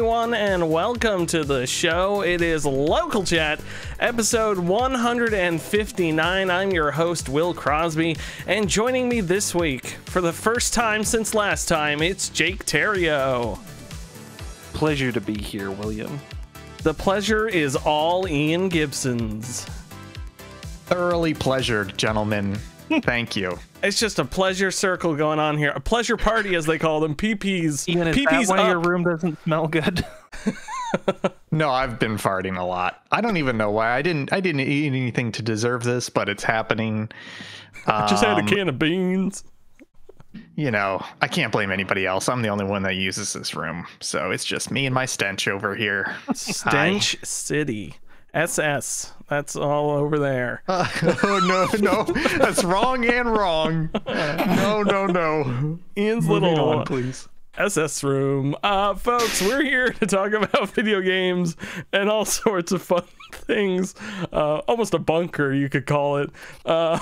Hello, everyone, and welcome to the show. It is Local Chat, episode 159. I'm your host, Will Crosby, and joining me this week, for the first time since last time, it's Jake Theriault. Pleasure to be here, William. The pleasure is all Ian Gibson's. Thoroughly pleasured, gentlemen. Thank you. It's just a pleasure circle going on here. A pleasure party, as they call them. PP's. Ian, is PP's that why your room doesn't smell good? No, I've been farting a lot. I don't even know why. I didn't. I didn't eat anything to deserve this, but it's happening. Just had a Um, can of beans. You know, I can't blame anybody else. I'm the only one that uses this room, so it's just me and my stench over here. Stench City. SS. That's all over there. oh no, no, that's wrong and wrong. No, no, no. Ian's Moving little on, please. SS room. Uh, folks, we're here to talk about video games and all sorts of fun things. Uh, almost a bunker, you could call it. Uh,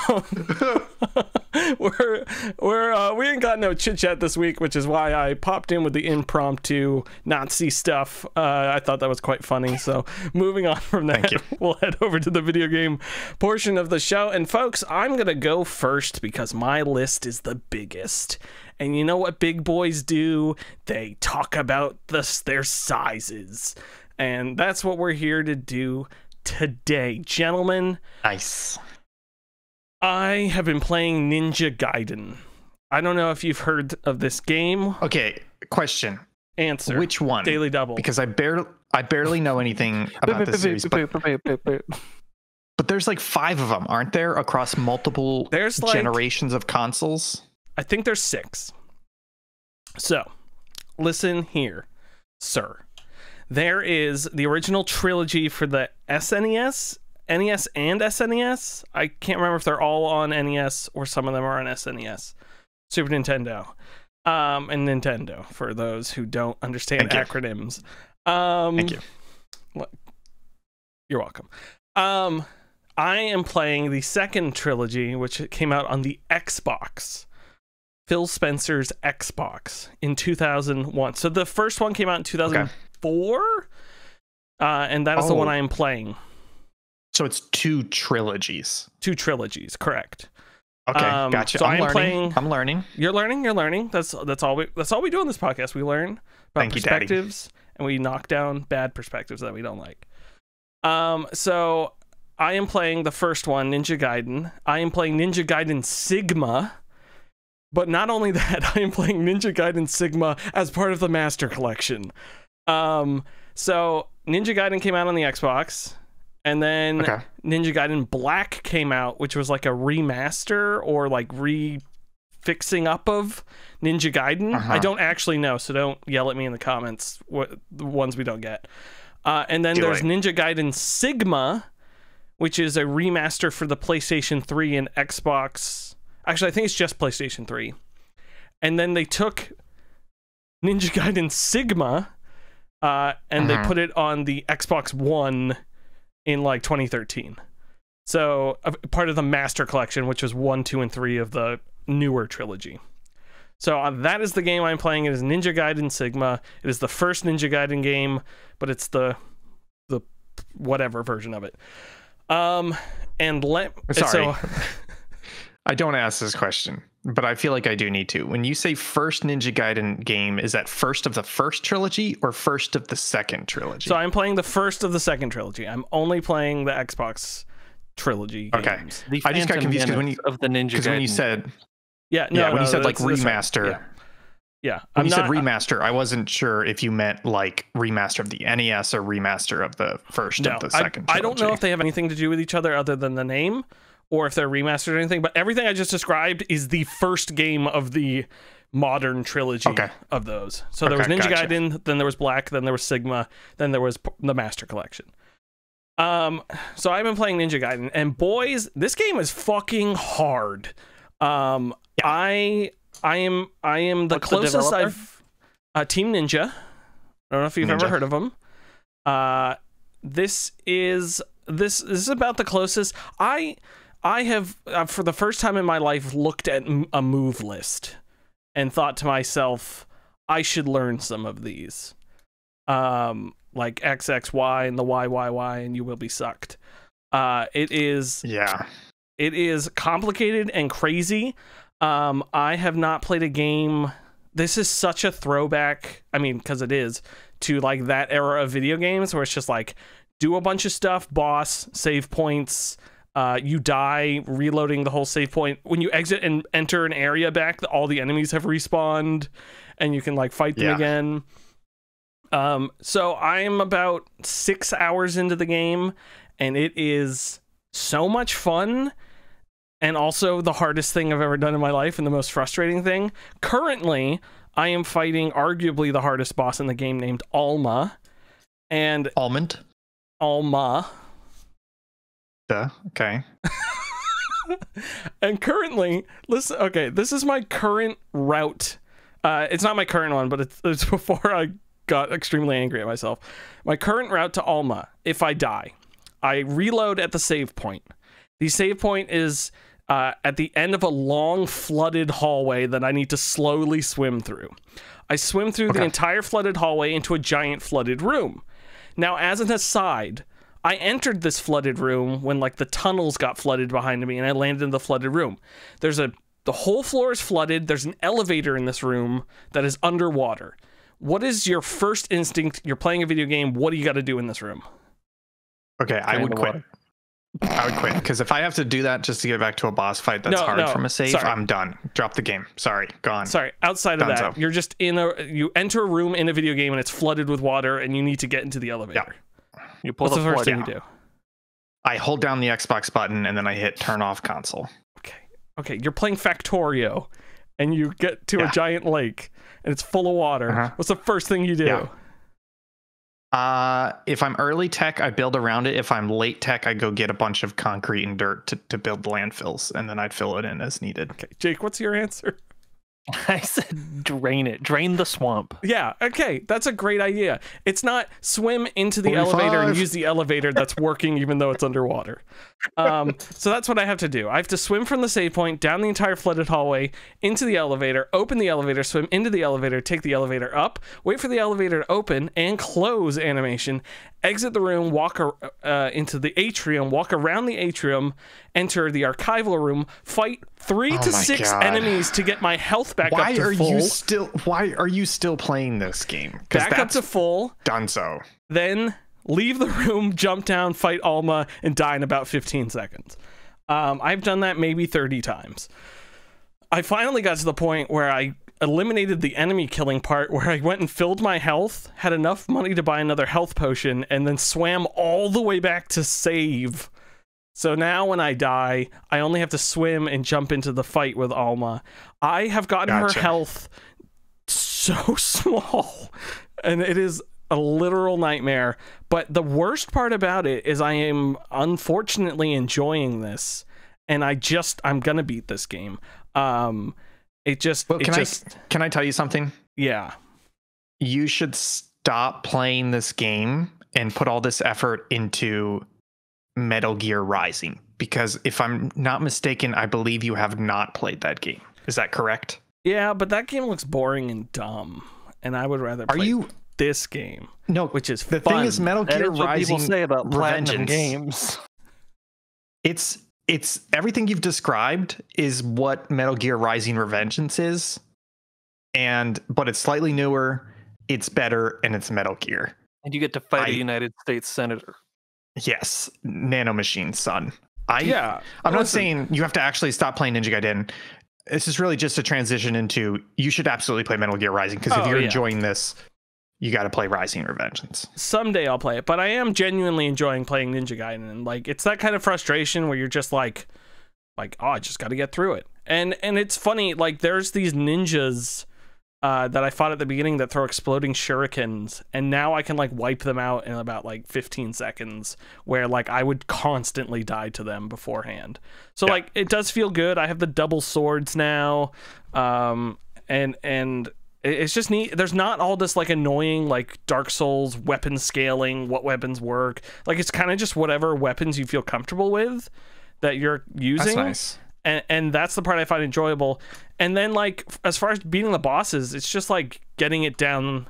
we're we're uh, we ain't got no chit chat this week, which is why I popped in with the impromptu Nazi stuff. Uh, I thought that was quite funny. So moving on from that, we'll head over to the video game portion of the show. And folks, I'm gonna go first because my list is the biggest. And you know what big boys do? They talk about the, their sizes. And that's what we're here to do today. Gentlemen, Nice. I have been playing Ninja Gaiden. I don't know if you've heard of this game. Okay, question. Answer. Which one? Daily Double. Because I barely, I barely know anything about this series, but But there's like five of them, aren't there, across multiple There's, like- generations of consoles? I think there's six. So, listen here, sir. There is the original trilogy for the SNES, NES, and SNES. I can't remember if they're all on NES or some of them are on SNES. Super Nintendo. Um, and Nintendo, for those who don't understand Thank you. acronyms. Um, Thank you. You're welcome. Um, I am playing the second trilogy, which came out on the Xbox. Phil Spencer's Xbox in 2001. So the first one came out in 2004, uh, and that is the Oh. one I am playing. So it's two trilogies. Two trilogies, correct? Okay, Um, gotcha. so I'm learning. playing- I'm learning. You're learning. You're learning. That's that's all we that's all we do on this podcast. We learn about Thank you, perspectives and we knock down bad perspectives that we don't like. Um, so I am playing the first one, Ninja Gaiden. I am playing Ninja Gaiden Sigma. But not only that, I am playing Ninja Gaiden Sigma as part of the Master Collection. Um, so Ninja Gaiden came out on the Xbox, and then Okay. Ninja Gaiden Black came out, which was like a remaster or like re fixing up of Ninja Gaiden. Uh-huh. I don't actually know, so don't yell at me in the comments what the ones we don't get. Uh, and then Do there's it. Ninja Gaiden Sigma, which is a remaster for the PlayStation 3 and Xbox. Actually, I think it's just PlayStation 3. And then they took Ninja Gaiden Sigma uh, and they Mhm. put it on the Xbox One in like 2013. So uh, part of the Master Collection, which was one, two, and three of the newer trilogy. So uh, that is the game I'm playing. It is Ninja Gaiden Sigma. It is the first Ninja Gaiden game, but it's the the whatever version of it. Um, and let Sorry. So, I don't ask this question, but I feel like I do need to. When you say first Ninja Gaiden game, is that first of the first trilogy or first of the second trilogy? so I'm playing the first of the second trilogy. I'm only playing the Xbox trilogy Okay. games. The I just got Phantom confused 'cause when you- of the Ninja Because when you Gaiden. said Yeah, no, yeah, when no, you said like that's- that's right. remaster, Yeah, yeah. when I'm you said not- remaster, I wasn't sure if you meant like remaster of the NES or remaster of the first No, of the I, second. I don't know if they have anything to do with each other other than the name, or if they're remastered or anything. But everything I just described is the first game of the modern trilogy Okay. of those. So there was Ninja gotcha. Gaiden, then there was Black, then there was Sigma, then there was the Master Collection. Um, so I've been playing Ninja Gaiden, and boys, this game is fucking hard. Um, I I am I am the What's closest developer? I've uh, Team Ninja. I don't know if you've ever heard of them. Uh, this is this, this is about the closest I I have uh, for the first time in my life looked at m- a move list and thought to myself, I should learn some of these. um, like XXY and the YYY, and you will be sucked. Uh, it is Yeah. it is complicated and crazy. Um, I have not played a game. This is such a throwback. I mean, because it is to like that era of video games where it's just like do a bunch of stuff, boss, save points. Uh, you die, reloading the whole save point. When you exit and enter an area back, all the enemies have respawned, and you can like fight them Yeah. again. Um, so I'm about six hours into the game, and it is so much fun and also the hardest thing I've ever done in my life and the most frustrating thing. Currently, I am fighting arguably the hardest boss in the game named Alma. And Almond. Alma. Duh. Okay. and currently, listen, okay, this is my current route. Uh, it's not my current one, but it's, it's before I got extremely angry at myself. My current route to Alma, if I die, I reload at the save point. The save point is uh, at the end of a long flooded hallway that I need to slowly swim through. I swim through the entire flooded hallway into a giant flooded room. Now, as an aside, I entered this flooded room when like the tunnels got flooded behind me and I landed in the flooded room. There's a the whole floor is flooded. There's an elevator in this room that is underwater. What is your first instinct? You're playing a video game. What do you got to do in this room? Okay. I would quit. I would quit because if I have to do that just to get back to a boss fight that's No, hard no, from a save, sorry. I'm done. Drop the game. Sorry. Gone. Sorry, outside of that, Dunzo. you're just in a you enter a room in a video game and it's flooded with water and you need to get into the elevator. You pull What's the the, first plug. thing you do? I hold down the Xbox button and then I hit turn off console. Okay. Okay, you're playing Factorio and you get to a giant lake and it's full of water. Uh-huh. What's the first thing you do? Yeah. Uh, if I'm early tech, I build around it. If I'm late tech, I go get a bunch of concrete and dirt to, to build landfills, and then I'd fill it in as needed. Okay, Jake, what's your answer? I said drain it. Drain the swamp. Yeah, okay, that's a great idea. It's not swim into the 45. elevator and use the elevator that's working even though it's underwater. Um, so that's what I have to do. I have to swim from the save point down the entire flooded hallway into the elevator, open the elevator, swim into the elevator, take the elevator up, wait for the elevator to open and close animation, exit the room, walk uh, into the atrium, walk around the atrium, enter the archival room, fight three Oh to six God. enemies to get my health back Why up to are full. you still? Why are you still playing this game? Back up to full, done. So then leave the room, jump down, fight Alma, and die in about 15 seconds. Um, I've done that maybe 30 times. I finally got to the point where I eliminated the enemy killing part, where I went and filled my health, had enough money to buy another health potion, and then swam all the way back to save. So now when I die, I only have to swim and jump into the fight with Alma. I have gotten Gotcha. her health so small, and it is a literal nightmare. But the worst part about it is I am unfortunately enjoying this, and I just I'm gonna beat this game. Um, it just Well, it can just I can I tell you something? yeah You should stop playing this game and put all this effort into Metal Gear Rising because if I'm not mistaken, I believe you have not played that game. Is that correct? yeah. But that game looks boring and dumb, and I would rather Are you this game, no? which is The fun. thing is, Metal Gear is Rising. people say about platinum Revengeance. games. It's it's everything you've described is what Metal Gear Rising Revengeance is, and but it's slightly newer. It's better, and it's Metal Gear. And you get to fight I- a United States senator. Yes, Nanomachine, son. I yeah. I'm not saying you have to actually stop playing Ninja Gaiden. This is really just a transition into you should absolutely play Metal Gear Rising because if Oh, you're yeah. enjoying this, you got to play Rising Revengeance. someday I'll play it, but I am genuinely enjoying playing Ninja Gaiden. And like, it's that kind of frustration where you're just like, like, oh, I just got to get through it. And and it's funny, like, there's these ninjas uh, that I fought at the beginning that throw exploding shurikens, and now I can like wipe them out in about like 15 seconds, where like I would constantly die to them beforehand. So Yeah. like, it does feel good. I have the double swords now, um, and and it's just neat. There's not all this like annoying like Dark Souls weapon scaling, what weapons work. Like it's kind of just whatever weapons you feel comfortable with that you're using. That's nice. And and that's the part I find enjoyable. And then like as far as beating the bosses, it's just like getting it down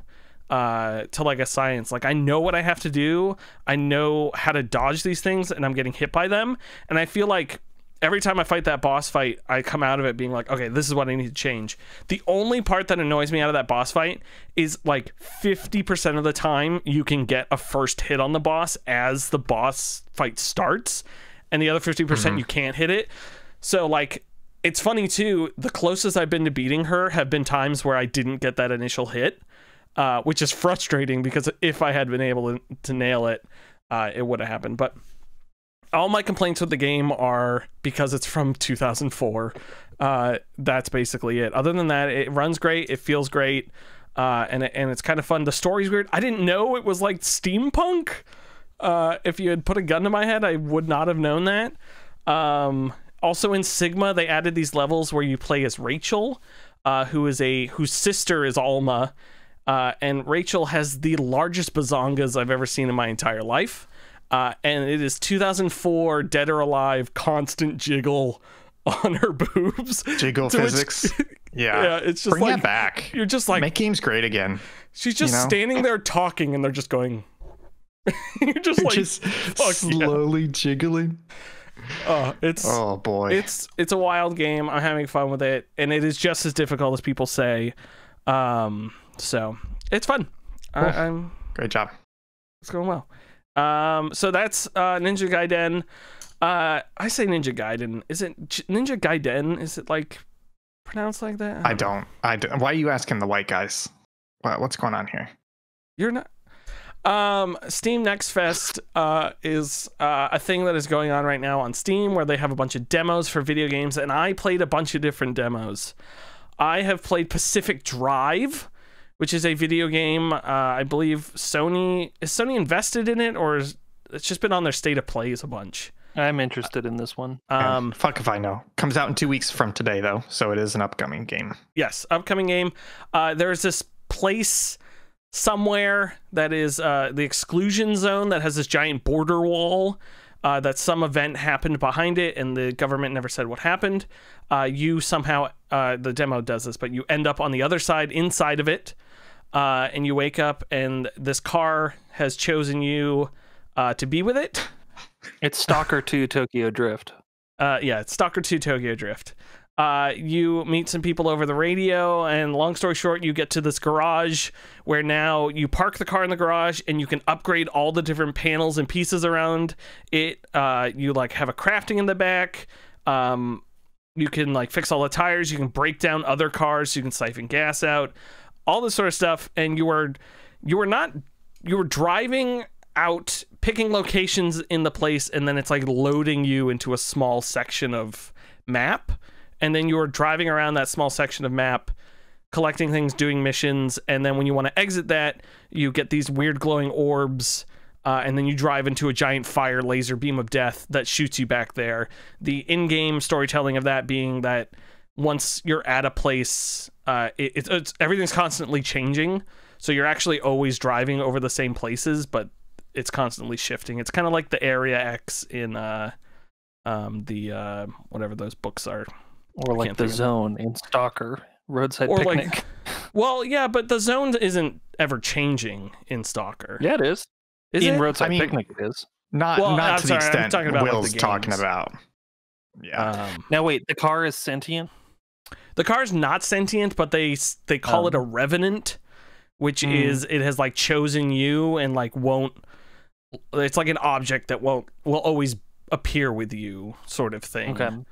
uh, to like a science. Like I know what I have to do. I know how to dodge these things, and I'm getting hit by them. And I feel like every time I fight that boss fight, I come out of it being like, okay, this is what I need to change. The only part that annoys me out of that boss fight is like 50% of the time you can get a first hit on the boss as the boss fight starts, and the other 50% Mm-hmm. you can't hit it. So, like, it's funny too. The closest I've been to beating her have been times where I didn't get that initial hit, uh, which is frustrating because if I had been able to, to nail it, uh, it would have happened. But all my complaints with the game are because it's from 2004. Uh, that's basically it. Other than that, it runs great. It feels great. Uh, and and it's kind of fun. The story's weird. I didn't know it was like steampunk. Uh, if you had put a gun to my head, I would not have known that. Um, also in Sigma, they added these levels where you play as Rachel, uh, who is a whose sister is Alma, uh, and Rachel has the largest bazongas I've ever seen in my entire life. Uh, and it is 2004, dead or alive, constant jiggle on her boobs. Jiggle To which- physics. yeah. yeah, it's just Bring like that back. you're just like Make games great again. she's just you know? standing there talking, and they're just going. you're just like Just fuck yeah. slowly jiggling. uh, it's Oh boy. it's it's a wild game. I'm having fun with it, and it is just as difficult as people say. Um, so it's fun. I, Cool. I'm Great job. it's going well. Um, so that's uh, Ninja Gaiden. Uh, I say Ninja Gaiden. Is it Ninja Gaiden? Is it like pronounced like that? I don't. I don't. Why are you asking the white guys? What, what's going on here? You're not. Um, Steam Next Fest uh, is uh, a thing that is going on right now on Steam where they have a bunch of demos for video games, and I played a bunch of different demos. I have played Pacific Drive, which is a video game. Uh, I believe Sony is Sony invested in it, or is, it's just been on their state of plays a bunch. I'm interested in this one. Yeah, Um, fuck if I know. Comes out in two weeks from today though, so it is an upcoming game. yes, upcoming game. Uh, there's this place somewhere that is uh, the exclusion zone that has this giant border wall. Uh, that some event happened behind it, and the government never said what happened. Uh, you somehow, uh, the demo does this, but you end up on the other side, inside of it, uh, and you wake up, and this car has chosen you uh, to be with it. It's Stalker 2 Tokyo Drift. Uh, yeah, it's Stalker 2 Tokyo Drift. Uh, you meet some people over the radio, and long story short, you get to this garage where now you park the car in the garage and you can upgrade all the different panels and pieces around it. Uh, you like have a crafting in the back. Um, you can like fix all the tires. You can break down other cars. You can siphon gas out, all this sort of stuff. And you were, you were not, you were driving out, picking locations in the place, and then it's like loading you into a small section of map. And then you were driving around that small section of map, collecting things, doing missions. And then when you want to exit that, you get these weird glowing orbs. Uh, and then you drive into a giant fire laser beam of death that shoots you back there. The in-game storytelling of that being that once you're at a place, uh, it, it's, it's everything's constantly changing. So you're actually always driving over the same places, but it's constantly shifting. It's kind of like the Area X in uh, um, the uh, whatever those books are. Or like The think of it. Zone in Stalker. Roadside Or Picnic. like, well, yeah, but the zone isn't ever changing in Stalker. yeah, it is. is in it? Roadside I mean- Picnic, it is. Not Well, not I'm to sorry, the I'm extent talking about, like, Will's the talking about. Yeah. Um, Now, wait, the car is sentient? The car's not sentient, but they they call it a revenant, which Hmm. is it has like chosen you and like won't. It's like an object that won't will always appear with you, sort of thing. Okay. So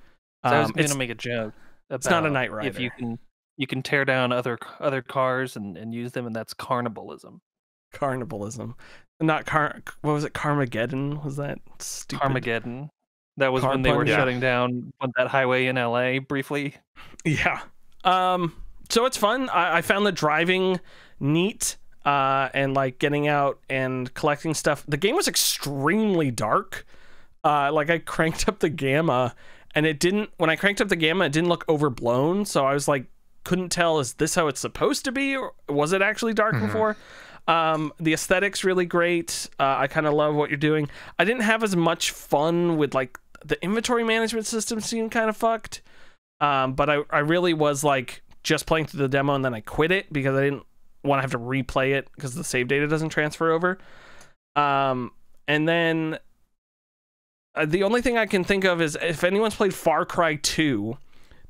I was Um, to make a joke. It's not a Knight If you can, you can tear down other other cars and, and use them, and that's carnibalism. carnivalism, not car. What was it? Carmageddon? Was that stupid? Carmageddon. That was Car when they were Yeah. shutting down on that highway in LA briefly. Yeah. Um. So it's fun. I, I found the driving neat. Uh, and like getting out and collecting stuff. The game was extremely dark. Uh, like I cranked up the gamma, and it didn't. When I cranked up the gamma, it didn't look overblown. So I was like, couldn't tell is this how it's supposed to be, or was it actually dark Mhm. before? Um, the aesthetics really great. Uh, I kind of love what you're doing. I didn't have as much fun with like the inventory management system seemed kind of fucked. Um, but I, I really was like just playing through the demo and then I quit it because I didn't want to have to replay it because the save data doesn't transfer over. Um, and then uh, the only thing I can think of is if anyone's played Far Cry 2,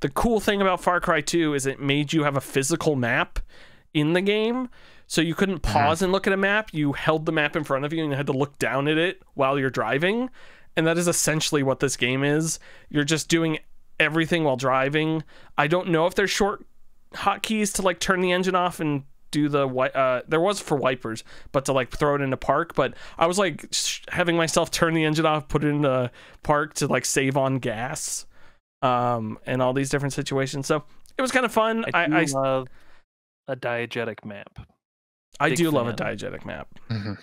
the cool thing about Far Cry 2 is it made you have a physical map in the game. So you couldn't pause and look at a map. You held the map in front of you and you had to look down at it while you're driving. And that is essentially what this game is. You're just doing everything while driving. I don't know if there's short hotkeys to like turn the engine off and do the wi- uh there was for wipers but to like throw it into park but i was like sh- having myself turn the engine off put it in into park to like save on gas um and all these different situations so it was kind of fun I i do i, love a diegetic map. I big do love a fan. diegetic map Mhm.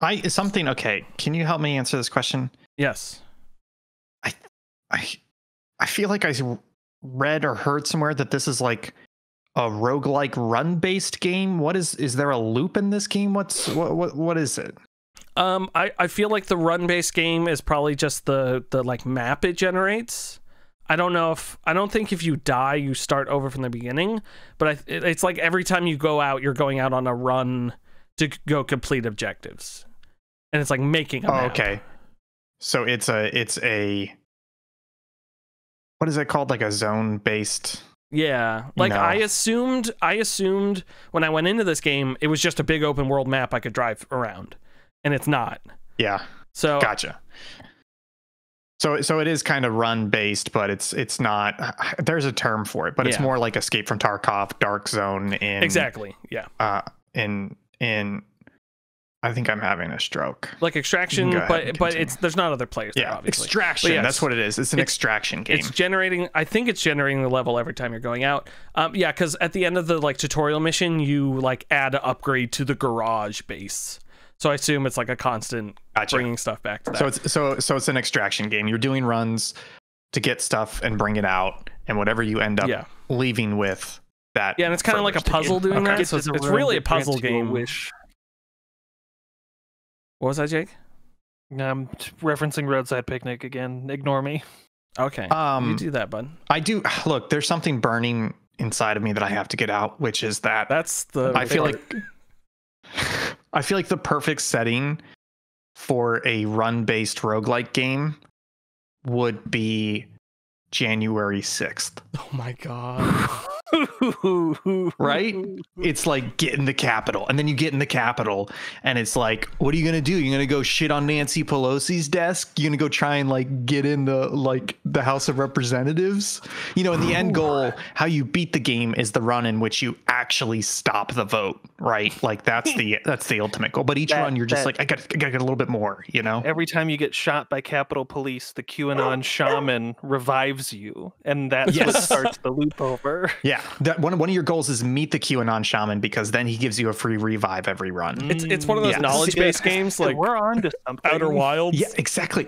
I something okay. Can you help me answer this question? Yes I I I feel like I read or heard somewhere that this is like a roguelike run based game. What is is there a loop in this game? What's what what, what is it? Um, I, I feel like the run based game is probably just the the like map it generates. I don't know if I don't think if you die you start over from the beginning, but I, it, it's like every time you go out you're going out on a run to go complete objectives, and it's like making a Oh, map. okay. So it's a it's a what is it called? Like a zone based Yeah, like No. I assumed I assumed when I went into this game it was just a big open world map I could drive around, and it's not. Yeah, So gotcha. So so it is kind of run based, but it's it's not. There's a term for it, but it's more like Escape from Tarkov, Dark Zone in exactly, yeah, uh in in. I think I'm having a stroke. like extraction, but but it's there's not other players there, Yeah, obviously. extraction. yes, that's what it is. It's an it's- extraction game. It's generating. I think it's generating the level every time you're going out. Um, yeah, because at the end of the like tutorial mission, you like add an upgrade to the garage base. So I assume it's like a constant Gotcha. bringing stuff back to that. So it's so so it's an extraction game. You're doing runs to get stuff and bring it out, and whatever you end up yeah, leaving with that. yeah, and it's kind of like a puzzle game. doing Okay. that. So it's, Get to the it's really a puzzle game. Wish. What was that, Jake? I'm referencing Roadside Picnic again. Ignore me. Okay, you Um, do that, bud. I do look. There's something burning inside of me that I have to get out, which is that That's the. I feel part. like I feel like the perfect setting for a run-based roguelike game would be January 6th. Oh my god. Right? It's like get in the Capitol. And then you get in the Capitol and it's like, what are you gonna do? You're gonna go shit on Nancy Pelosi's desk? You're gonna go try and like get in the like the House of Representatives? You know, in the end goal, how you beat the game is the run in which you actually stop the vote, right? Like that's the that's the ultimate goal. But each That- run you're just that- like, I got I gotta get a little bit more, you know? Every time you get shot by Capitol Police, the QAnon shaman revives you, and that's what starts the loop over. Yeah. That one one of your goals is meet the QAnon shaman because then he gives you a free revive every run. It's it's one of those Yeah. knowledge based Yeah. games like we're on to something. Outer Wilds. Yeah, exactly.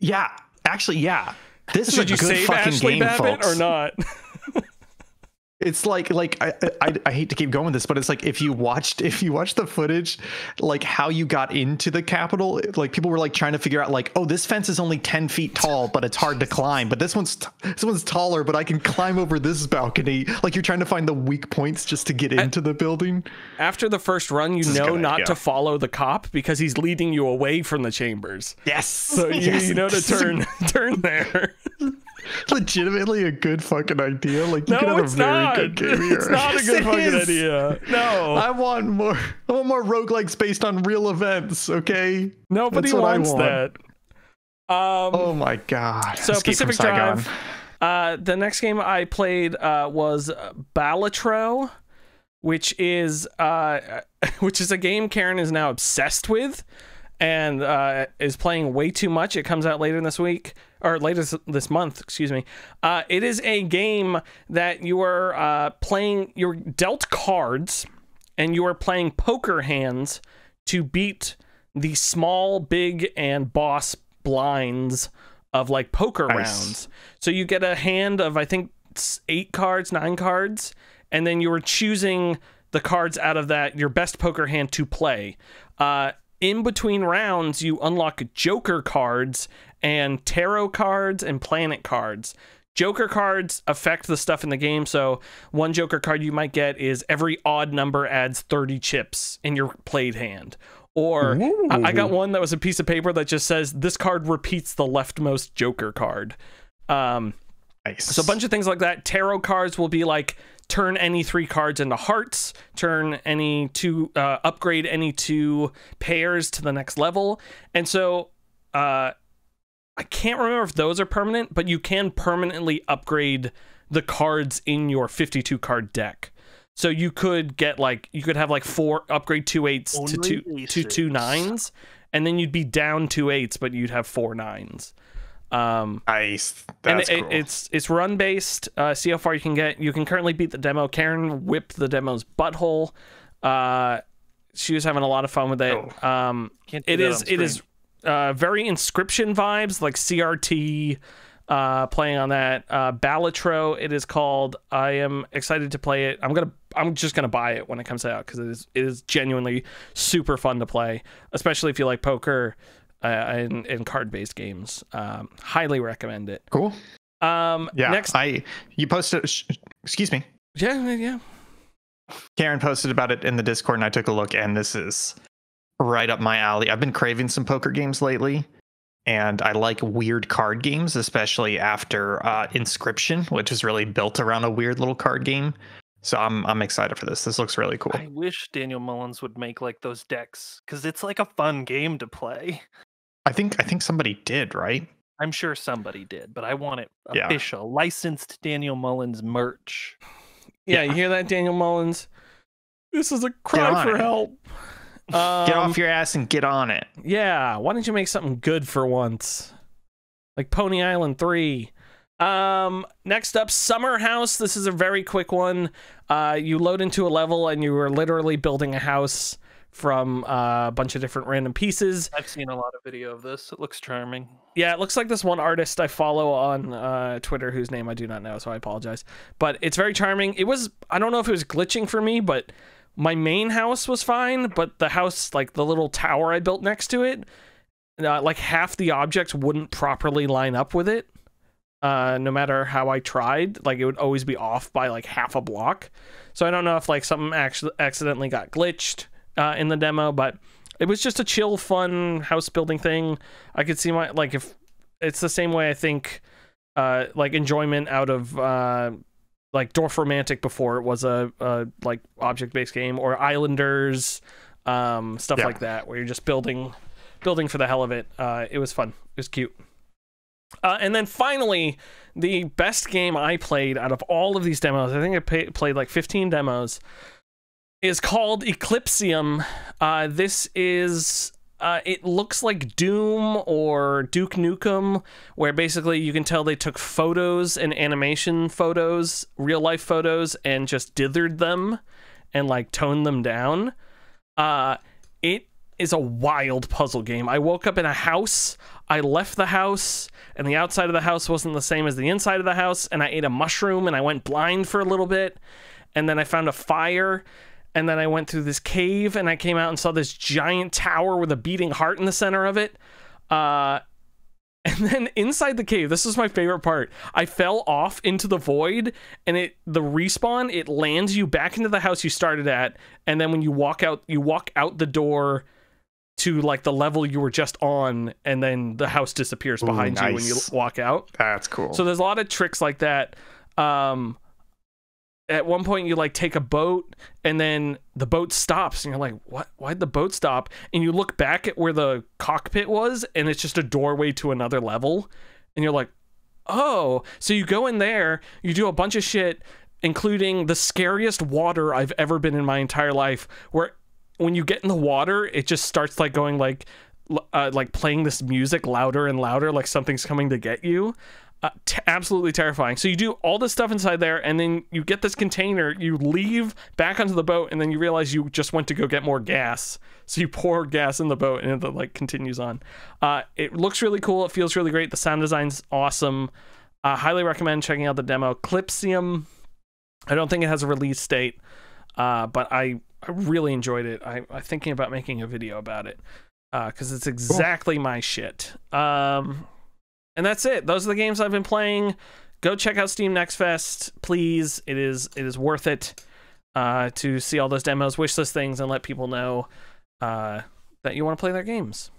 Yeah, actually, yeah. This is Should a you good save fucking Ashli game, Babbitt folks. or not? It's like like I, I I hate to keep going with this, but it's like if you watched if you watched the footage, like how you got into the Capitol, like people were like trying to figure out like, oh, this fence is only ten feet tall, but it's hard to climb. But this one's this one's taller, but I can climb over this balcony. Like you're trying to find the weak points just to get into the building. After the first run, you This know good not idea. to follow the cop because he's leading you away from the chambers. Yes. So you, Yes. you know to This is a- turn turn there. legitimately a good fucking idea. Like you No, could have a very not. good game here. It's not a good it fucking is. idea. No, I want more. I want more roguelikes based on real events. Okay. nobody that's wants want. that. Um, Oh my god. So Escape Pacific. Drive. Uh, the next game I played uh, was Balatro, which is uh, which is a game Karen is now obsessed with, and uh, is playing way too much. It comes out later this week or later this, month. Excuse me. Uh, it is a game that you are uh, playing. You're dealt cards, and you are playing poker hands to beat the small, big, and boss blinds of like poker Nice. rounds. So you get a hand of I think eight cards, nine cards, and then you are choosing the cards out of that your best poker hand to play. Uh, in between rounds, you unlock Joker cards and tarot cards and planet cards Joker cards affect the stuff in the game. So one Joker card you might get is every odd number adds 30 chips in your played hand. Or I I got one that was a piece of paper that just says this card repeats the leftmost Joker card. Um, Nice. so a bunch of things like that. Tarot cards will be like turn any three cards into hearts, turn any two, uh, upgrade any two pairs to the next level, and so uh, I can't remember if those are permanent, but you can permanently upgrade the cards in your 52 card deck. So you could get like you could have like four upgrade two eights to Only to two aces. nines, and then you'd be down two eights, but you'd have four nines. Um, nice. and That's it, cool. it's it's run based. Uh, see how far you can get. You can currently beat the demo. Karen whipped the demo's butthole. Uh, she was having a lot of fun with it. Oh. Um, Can't do it that is on it is uh, very inscryption vibes like CRT. Uh, playing on that uh, Balatro, it is called. I am excited to play it. I'm gonna. I'm just gonna buy it when it comes out because it is. It is genuinely super fun to play, especially if you like poker uh, and, and card based games. Um, highly recommend it. cool. Um, Yeah. Next, I you posted. sh- Excuse me. yeah, yeah. Karen posted about it in the Discord, and I took a look, and this is right up my alley. I've been craving some poker games lately, and I like weird card games, especially after uh, Inscryption, which is really built around a weird little card game. So I'm I'm excited for this. This looks really cool. I wish Daniel Mullins would make like those decks because it's like a fun game to play. I think I think somebody did right. I'm sure somebody did, but I want it Yeah. official, licensed Daniel Mullins merch. Yeah, Yeah. you hear that, Daniel Mullins? This is a cry for it. help. Get Um, off your ass and get on it. Yeah, why don't you make something good for once? Like Pony Island 3. Um, next up, Summer House. This is a very quick one. Uh, you load into a level and you are literally building a house from uh, a bunch of different random pieces. I've seen a lot of video of this. It looks charming. Yeah, it looks like this one artist I follow on uh, Twitter, whose name I do not know, so I apologize. But it's very charming. It was, I don't know if it was glitching for me, but my main house was fine. But the house, like the little tower I built next to it, uh, like half the objects wouldn't properly line up with it. Uh, no matter how I tried, like it would always be off by like half a block. So I don't know if like something actually accidentally got glitched uh, in the demo, but it was just a chill, fun house building thing. I could see my like if it's the same way I think uh like enjoyment out of uh like Dorfromantik before it was a, a like object based game or Islanders um stuff Yeah. like that where you're just building building for the hell of it. Uh it was fun. It was cute. Uh, and then finally, the best game I played out of all of these demos, I think I pay, played like 15 demos, is called Eclipsium. Uh, this is. Uh, it looks like Doom or Duke Nukem, where basically you can tell they took photos and animation photos, real life photos, and just dithered them and like toned them down. Uh, it is a wild puzzle game. I woke up in a house, I left the house, and the outside of the house wasn't the same as the inside of the house, and I ate a mushroom and I went blind for a little bit, and then I found a fire, and then I went through this cave and I came out and saw this giant tower with a beating heart in the center of it. Uh and then inside the cave, this is my favorite part. I fell off into the void and it the respawn, it lands you back into the house you started at, and then when you walk out, you walk out the door to like the level you were just on, and then the house disappears Ooh, behind you when you walk out. That's cool. So there's a lot of tricks like that. Um, at one point, you like take a boat, and then the boat stops, and you're like, "What? Why'd the boat stop?" And you look back at where the cockpit was, and it's just a doorway to another level, and you're like, "Oh!" So you go in there, you do a bunch of shit, including the scariest water I've ever been in my entire life, where when you get in the water, it just starts like going like uh, like playing this music louder and louder, like something's coming to get you. Uh, t- absolutely terrifying. So you do all this stuff inside there, and then you get this container. You leave back onto the boat, and then you realize you just went to go get more gas. So you pour gas in the boat, and it like continues on. Uh, it looks really cool. It feels really great. The sound design's awesome. Uh, highly recommend checking out the demo. Clipsium. I don't think it has a release date, uh, but I, I really enjoyed it. I, I'm thinking about making a video about it because it's exactly my shit. Um, and that's it. Those are the games I've been playing. go check out Steam Next Fest, please. It is it is worth it uh, to see all those demos, wishlist things, and let people know uh, that you want to play their games.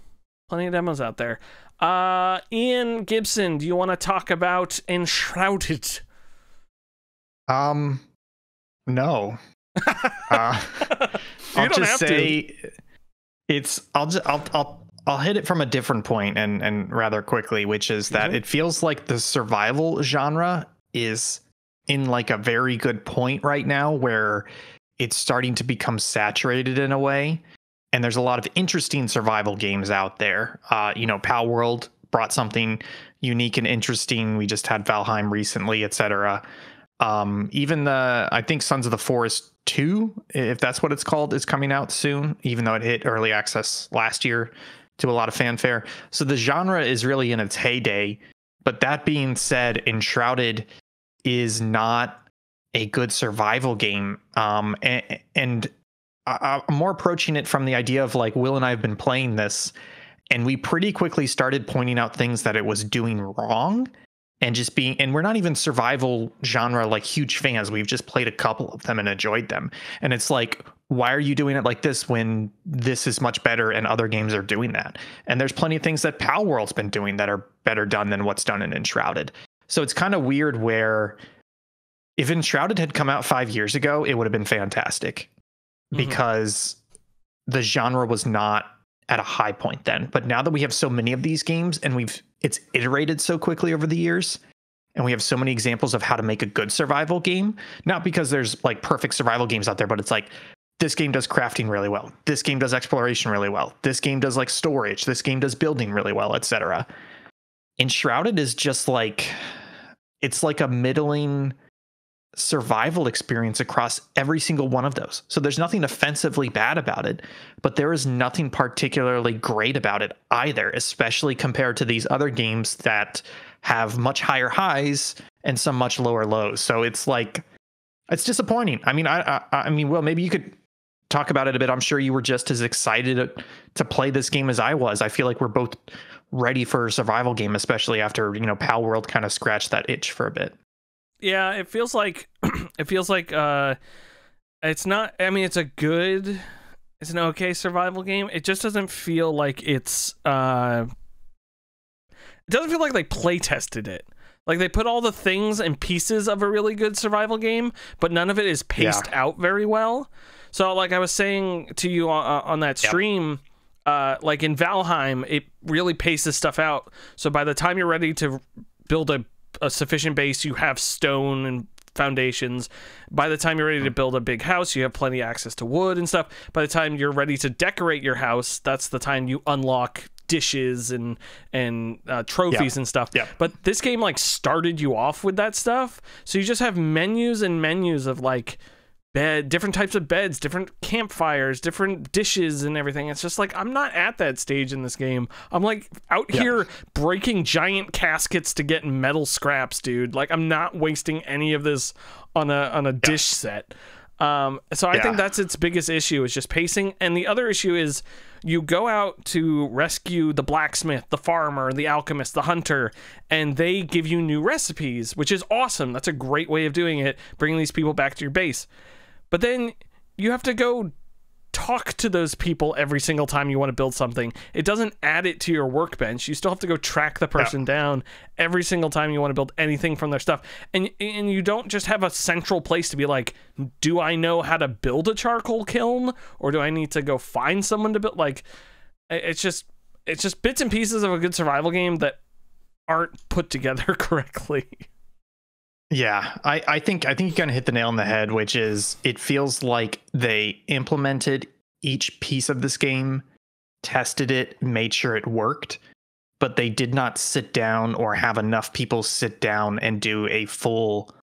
Plenty of demos out there. Uh, Ian Gibson, do you want to talk about Enshrouded? Um, no. Uh, I'll just have to. it's. I'll just. I'll. I'll. I'll hit it from a different point and and rather quickly, which is that Mhm. it feels like the survival genre is in like a very good point right now where it's starting to become saturated in a way. And there's a lot of interesting survival games out there. Uh, you know, Palworld brought something unique and interesting. We just had Valheim recently, etc. Um, even the I think Sons of the Forest 2, if that's what it's called, is coming out soon, even though it hit early access last year to a lot of fanfare. So the genre is really in its heyday. But that being said, Enshrouded is not a good survival game. Um, and, and I, I'm more approaching it from the idea of like Will and I have been playing this, and we pretty quickly started pointing out things that it was doing wrong and just being and we're not even survival genre like huge fans we've just played a couple of them and enjoyed them and it's like why are you doing it like this when this is much better and other games are doing that and there's plenty of things that palworld's been doing that are better done than what's done in enshrouded so it's kind of weird where if enshrouded had come out five years ago it would have been fantastic Mhm. because the genre was not at a high point then. But now that we have so many of these games and we've it's iterated so quickly over the years, and we have so many examples of how to make a good survival game, not because there's like perfect survival games out there, but it's like this game does crafting really well. This game does exploration really well. This game does like storage. This game does building really well, etc. Enshrouded is just like it's like a middling survival experience across every single one of those. So there's nothing offensively bad about it, but there is nothing particularly great about it either, especially compared to these other games that have much higher highs and some much lower lows. So it's like it's disappointing. I mean, I I, I mean, well, maybe you could talk about it a bit. I'm sure you were just as excited to play this game as I was. I feel like we're both ready for a survival game, especially after you know Palworld kind of scratched that itch for a bit. Yeah it feels like it feels like uh it's not i mean it's a good it's an okay survival game. It just doesn't feel like it's uh it doesn't feel like they play tested it. Like they put all the things and pieces of a really good survival game but none of it is paced out very well. So like i was saying to you on, on that Yep. stream uh like in valheim it really paces stuff out. So by the time you're ready to build a a sufficient base, you have stone and foundations. By the time you're ready to build a big house, you have plenty of access to wood and stuff. By the time you're ready to decorate your house, that's the time you unlock dishes and and uh, trophies and stuff. Yeah. But this game like started you off with that stuff, so you just have menus and menus of like bed, different types of beds, different campfires, different dishes and everything. It's just like I'm not at that stage in this game. I'm like out Yeah. here breaking giant caskets to get metal scraps, dude. Like I'm not wasting any of this on a on a dish set. Um, so I think that's its biggest issue is just pacing. And the other issue is you go out to rescue the blacksmith, the farmer, the alchemist, the hunter, and they give you new recipes, which is awesome. That's a great way of doing it, bringing these people back to your base. But then you have to go talk to those people every single time you want to build something. It doesn't add it to your workbench. You still have to go track the person down every single time you want to build anything from their stuff. And and you don't just have a central place to be like, do I know how to build a charcoal kiln or do I need to go find someone to build like it's just it's just bits and pieces of a good survival game that aren't put together correctly. Yeah, I, I think I think you kind of hit the nail on the head, which is it feels like they implemented each piece of this game, tested it, made sure it worked, but they did not sit down or have enough people sit down and do a full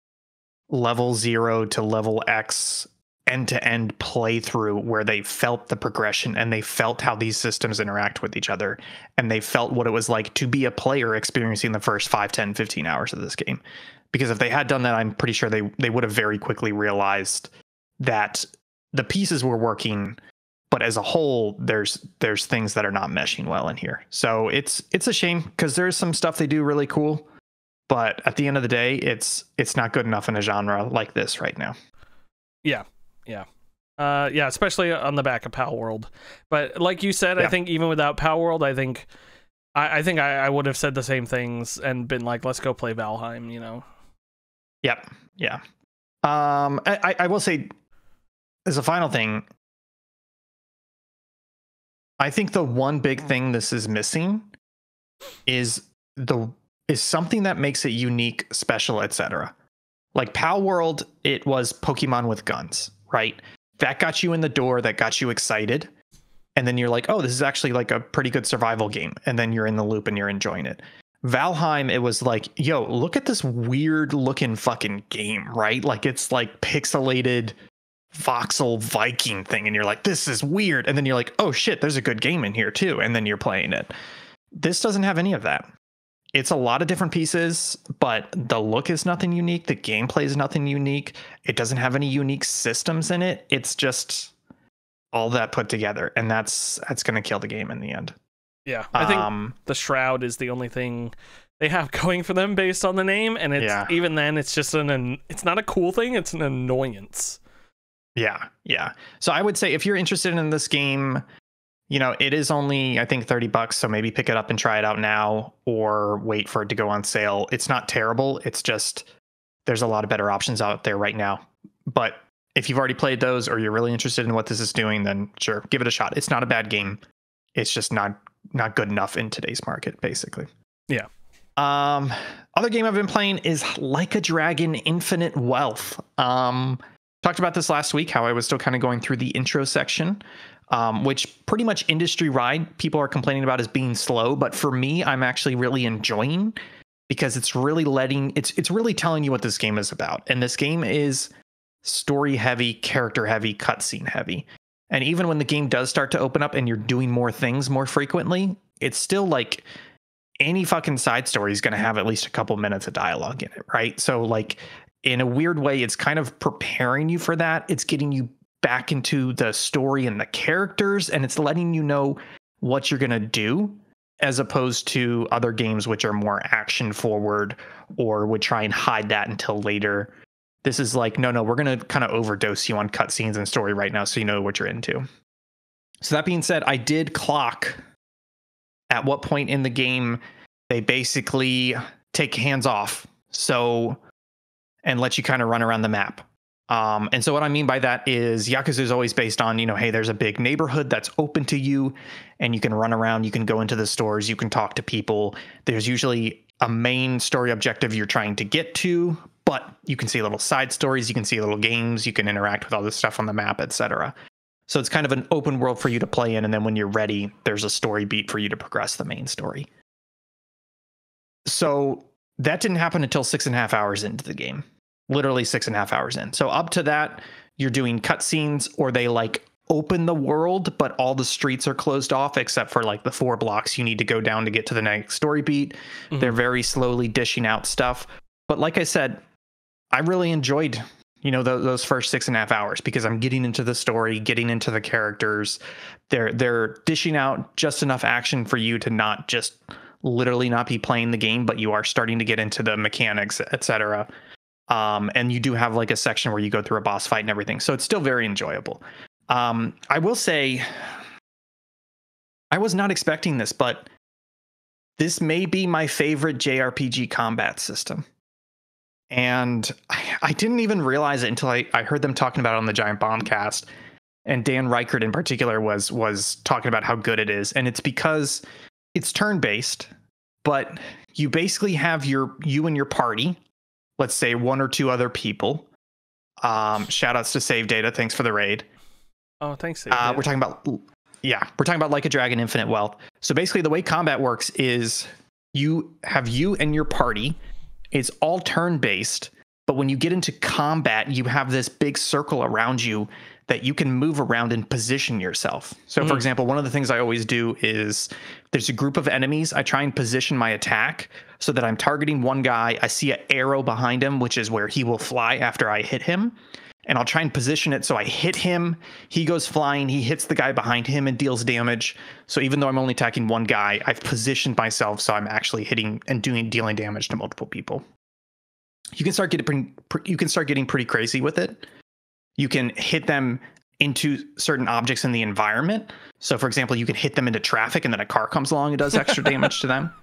level zero to level X end to end playthrough where they felt the progression and they felt how these systems interact with each other and they felt what it was like to be a player experiencing the first 5 10 15 hours of this game because if they had done that i'm pretty sure they they would have very quickly realized that the pieces were working but as a whole there's there's things that are not meshing well in here so it's it's a shame because there's some stuff they do really cool but at the end of the day, it's it's not good enough in a genre like this right now. Yeah, yeah, uh, yeah. Especially on the back of Palworld, but like you said, I Yeah. think think even without Palworld, I think, I, I think I, I would have said the same things and been like, let's go play Valheim. You know? Yep. Yeah. Um, I, I- will say, as a final thing, I think the one big thing this is missing is the is something that makes it unique, special, etc. Like Palworld, it was Pokemon with guns, right? That got you in the door, that got you excited. And then you're like, oh, this is actually like a pretty good survival game. And then you're in the loop and you're enjoying it. Valheim, it was like, yo, look at this weird looking fucking game, right? Like it's like pixelated voxel Viking thing, and you're like, this is weird. And then you're like, oh shit, there's a good game in here too. And then you're playing it. This doesn't have any of that. It's a lot of different pieces, but the look is nothing unique. The gameplay is nothing unique. It doesn't have any unique systems in it. It's just all that put together, and that's that's gonna kill the game in the end. Yeah, I think um, the shroud is the only thing they have going for them based on the name, and it's Yeah. even then it's just an, an it's not a cool thing; it's an annoyance. Yeah, yeah. So I would say if you're interested in this game, you know, it is only I think 30 bucks, so maybe pick it up and try it out now or wait for it to go on sale. It's not terrible. It's just there's a lot of better options out there right now. But if you've already played those or you're really interested in what this is doing, then sure, give it a shot. It's not a bad game. It's just not not good enough in today's market basically. Yeah. Um other game I've been playing is Like a Dragon Infinite Wealth. Um talked about this last week how i was still kind of going through the intro section um, which pretty much industry wide people are complaining about as being slow but for me i'm actually really enjoying because it's really letting it's it's really telling you what this game is about and this game is story heavy character heavy cutscene heavy and even when the game does start to open up and you're doing more things more frequently it's still like any fucking side story is going to have at least a couple minutes of dialogue in it right so like in a weird way, it's kind of preparing you for that. It's getting you back into the story and the characters, and it's letting you know what you're going to do, as opposed to other games which are more action forward or would try and hide that until later. This is like, no, no, we're going to kind of overdose you on cutscenes and story right now so you know what you're into. So, that being said, I did clock at what point in the game they basically take hands off. So, and let you kind of run around the map. Um, and so what I mean by that is Yakuza is always based on, you know, hey, there's a big neighborhood that's open to you and you can run around, you can go into the stores, you can talk to people. There's usually a main story objective you're trying to get to, but you can see little side stories, you can see little games, you can interact with all this stuff on the map, etc. So it's kind of an open world for you to play in and then when you're ready, there's a story beat for you to progress the main story. So that didn't happen until six and a half hours into the game literally six and a half hours in so up to that you're doing cutscenes or they like open the world but all the streets are closed off except for like the four blocks you need to go down to get to the next story beat Mhm. they're very slowly dishing out stuff but like i said i really enjoyed you know tho- those first six and a half hours because i'm getting into the story getting into the characters. They're they're dishing out just enough action for you to not just literally not be playing the game but you are starting to get into the mechanics etc um, and you do have like a section where you go through a boss fight and everything so it's still very enjoyable. Um, i will say i was not expecting this but this may be my favorite jrpg combat system and I, I didn't even realize it until I, I heard them talking about it on the giant bombcast and dan Ryckert in particular was was talking about how good it is. And it's because it's turn based but you basically have your you and your party let's say one or two other people. Um shout outs to save data. Thanks for the raid. Oh, thanks. uh, we're talking about yeah we're talking about like a dragon infinite wealth. So basically the way combat works is you have you and your party it's all turn based but when you get into combat you have this big circle around you that you can move around and position yourself. So for Mhm. example one of the things i always do is there's a group of enemies. I try and position my attack so that i'm targeting one guy. I see an arrow behind him which is where he will fly after i hit him and I'll try and position it so I hit him. He goes flying. He hits the guy behind him and deals damage. So even though I'm only attacking one guy, I've positioned myself so I'm actually hitting and doing dealing damage to multiple people. You can start getting pretty, you can start getting pretty crazy with it. You can hit them into certain objects in the environment. So for example, you can hit them into traffic and then a car comes along and does extra damage to them.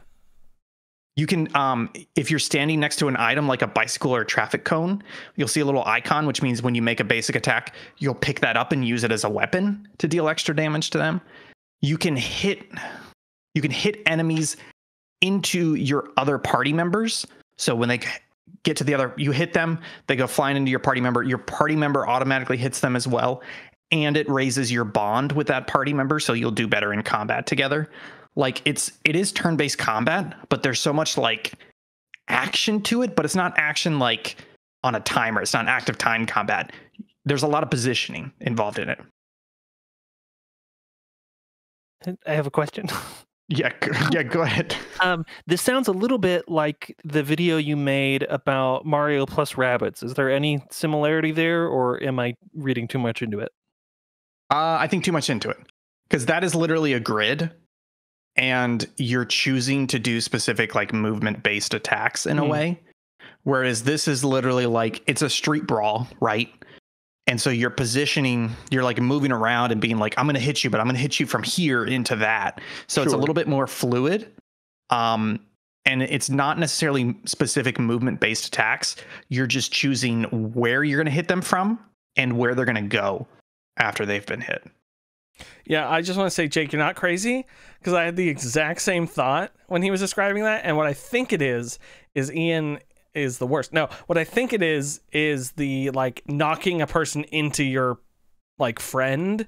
You can, um, if you're standing next to an item like a bicycle or a traffic cone, you'll see a little icon, which means when you make a basic attack, you'll pick that up and use it as a weapon to deal extra damage to them. You can hit, you can hit enemies into your other party members. So when they get to the other, you hit them, they go flying into your party member. Your party member automatically hits them as well, and it raises your bond with that party member, so you'll do better in combat together like it's it is turn-based combat but there's so much like action to it but it's not action like on a timer. It's not active time combat. There's a lot of positioning involved in it. I have a question. Yeah yeah go ahead. Um, this sounds a little bit like the video you made about mario plus Rabbids. is there any similarity there or am i reading too much into it? Uh, i think too much into it. Because that is literally a grid and you're choosing to do specific like movement based attacks in mm. a way. Whereas this is literally like it's a street brawl right? And so you're positioning you're like moving around and being like i'm going to hit you but i'm going to hit you from here into that. So sure. it's a little bit more fluid um and it's not necessarily specific movement based attacks. You're just choosing where you're going to hit them from and where they're going to go after they've been hit yeah, I just want to say, Jake, you're not crazy because I had the exact same thought when he was describing that. And what I think it is, is Ian is the worst. No, what I think it is, is the like knocking a person into your like friend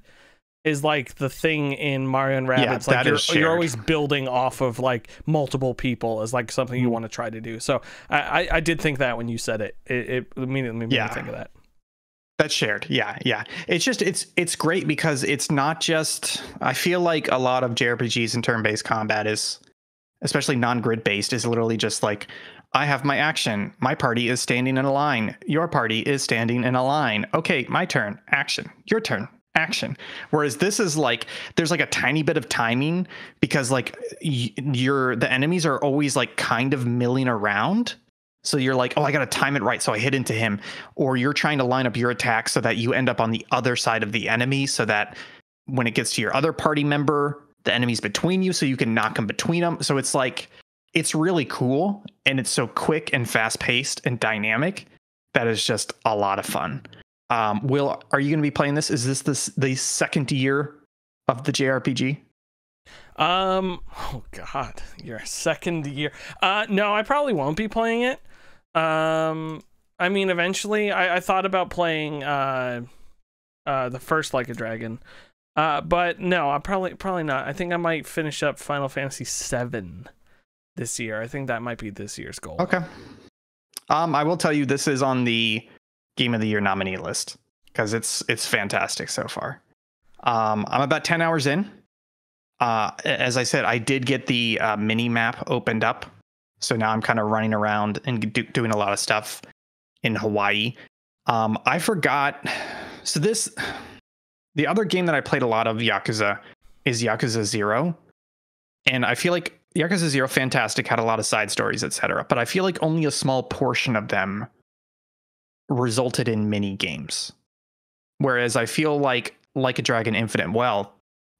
is like the thing in Mario and Rabbids. Yeah, like you're, you're always building off of like multiple people as like something you mm-hmm. want to try to do. So I, I, I, did think that when you said it, it, it immediately made yeah. me think of that. That's shared. Yeah, yeah. It's just it's it's great because it's not just I feel like a lot of JRPGs and turn-based combat is especially non-grid based is literally just like I have my action. My party is standing in a line. Your party is standing in a line. Okay, my turn. Action. Your turn. Action. Whereas this is like there's like a tiny bit of timing because like you're the enemies are always like kind of milling around so you're like, oh, I got to time it right. So I hit into him. Or you're trying to line up your attack so that you end up on the other side of the enemy so that when it gets to your other party member, the enemy's between you so you can knock them between them. So it's like, it's really cool. And it's so quick and fast paced and dynamic that is just a lot of fun. Um, Will, are you going to be playing this? Is this the, the second year of the JRPG? Um, oh god, your second year. Uh, no, I probably won't be playing it. Um, I mean, eventually, I, I thought about playing uh, uh, the first Like a Dragon, uh, but no, I probably probably not. I think I might finish up Final Fantasy VII this year. I think that might be this year's goal. Okay. Um, I will tell you, this is on the Game of the Year nominee list because it's it's fantastic so far. Um, I'm about ten hours in. Uh, as I said, I did get the uh, mini map opened up so now I'm kind of running around and do, doing a lot of stuff in Hawaii. Um, I forgot. So this, the other game that I played a lot of Yakuza is Yakuza Zero, and I feel like Yakuza Zero, fantastic, had a lot of side stories, etc. But I feel like only a small portion of them resulted in mini games. Whereas I feel like like a Dragon Infinite, well,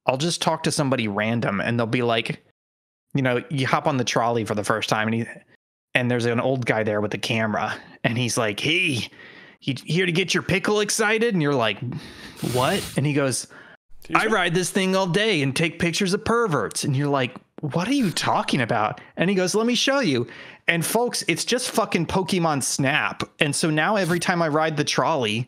I'll just talk to somebody random and they'll be like, you know, you hop on the trolley for the first time and he and there's an old guy there with a the camera and he's like, "Hey, you here to get your pickle excited?" And you're like, "What?" And he goes, "I ride this thing all day and take pictures of perverts." And you're like, "What are you talking about?" And he goes, "Let me show you." And folks, it's just fucking Pokemon Snap. And so now every time I ride the trolley,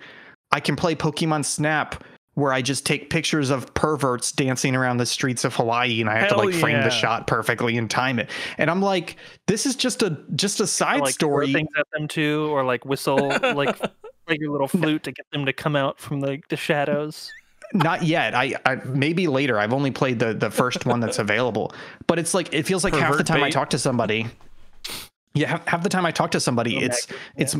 I can play Pokemon Snap where I just take pictures of perverts dancing around the streets of Hawaii and I have Hell to like frame the shot perfectly and time it. And I'm like, this is just a just a side like story. Things at them too, or like whistle like like your little flute to get them to come out from the, the shadows. Not yet. I, I maybe later. I've only played the the first one that's available. But it's like it feels like Pervert half the time bait. I talk to somebody. Yeah, half, half the time I talk to somebody, it's it's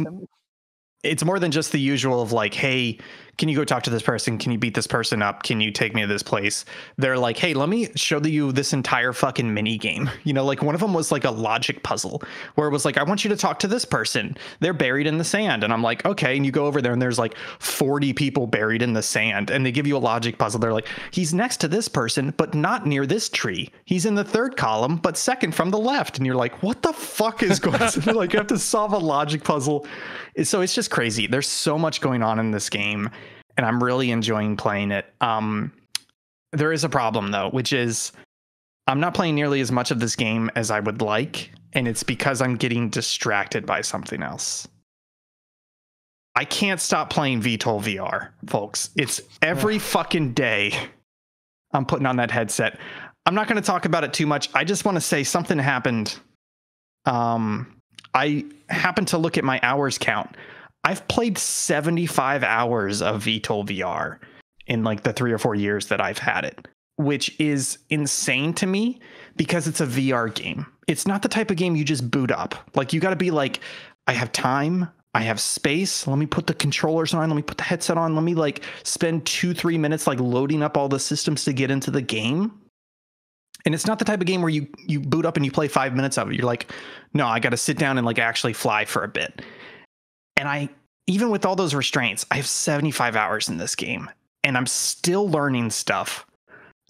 it's more than just the usual of like, hey, can you go talk to this person? Can you beat this person up? Can you take me to this place? They're like, hey, let me show you this entire fucking mini game. You know, like one of them was like a logic puzzle where it was like, I want you to talk to this person. They're buried in the sand. And I'm like, okay. And you go over there and there's like 40 people buried in the sand. And they give you a logic puzzle. They're like, he's next to this person, but not near this tree. He's in the third column, but second from the left. And you're like, what the fuck is going on? like, you have to solve a logic puzzle. So it's just crazy. There's so much going on in this game and I'm really enjoying playing it. Um, there is a problem though, which is I'm not playing nearly as much of this game as I would like, and it's because I'm getting distracted by something else. I can't stop playing VTOL VR, folks. It's every fucking day I'm putting on that headset. I'm not going to talk about it too much. I just want to say something happened. Um, I happened to look at my hours count. I've played 75 hours of VTOL VR in like the three or four years that I've had it, which is insane to me because it's a VR game. It's not the type of game you just boot up. Like you got to be like, I have time. I have space. Let me put the controllers on. Let me put the headset on. Let me like spend two, three minutes like loading up all the systems to get into the game. And it's not the type of game where you you boot up and you play five minutes of it. You're like, no, I got to sit down and like actually fly for a bit. And I, even with all those restraints, I have 75 hours in this game and I'm still learning stuff.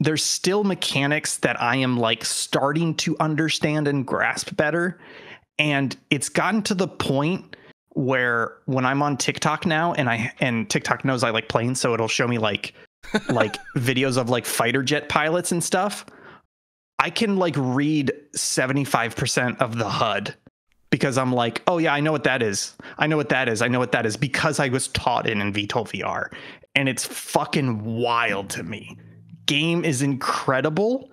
There's still mechanics that I am like starting to understand and grasp better. And it's gotten to the point where when I'm on TikTok now and I and TikTok knows I like planes, so it'll show me like like videos of like fighter jet pilots and stuff. I can like read 75% of the HUD because I'm like, oh yeah, I know what that is. I know what that is. I know what that is because I was taught it in VTOL VR, and it's fucking wild to me. Game is incredible.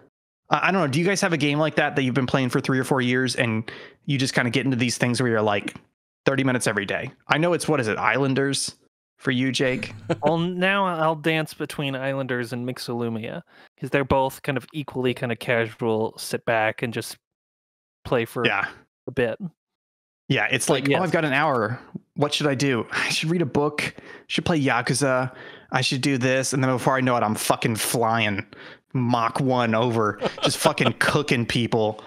I don't know. Do you guys have a game like that that you've been playing for three or four years, and you just kind of get into these things where you're like, 30 minutes every day? I know it's what is it, Islanders for you, Jake? well, now I'll dance between Islanders and Mixolumia because they're both kind of equally kind of casual, sit back and just play for yeah. a bit. Yeah, it's like, yes. oh, I've got an hour. What should I do? I should read a book. I should play Yakuza. I should do this. And then before I know it, I'm fucking flying Mach 1 over, just fucking cooking people.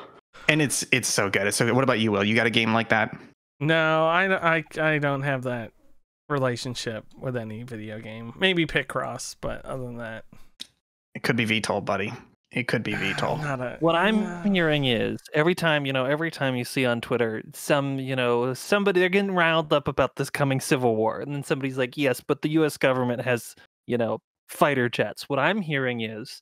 And it's it's so good. It's so good. What about you, Will? You got a game like that? No, I, I, I don't have that relationship with any video game. Maybe Picross, but other than that. It could be VTOL, buddy. It could be VTOL. A, what I'm yeah. hearing is every time, you know, every time you see on Twitter some, you know, somebody they're getting riled up about this coming civil war, and then somebody's like, "Yes, but the U.S. government has, you know, fighter jets." What I'm hearing is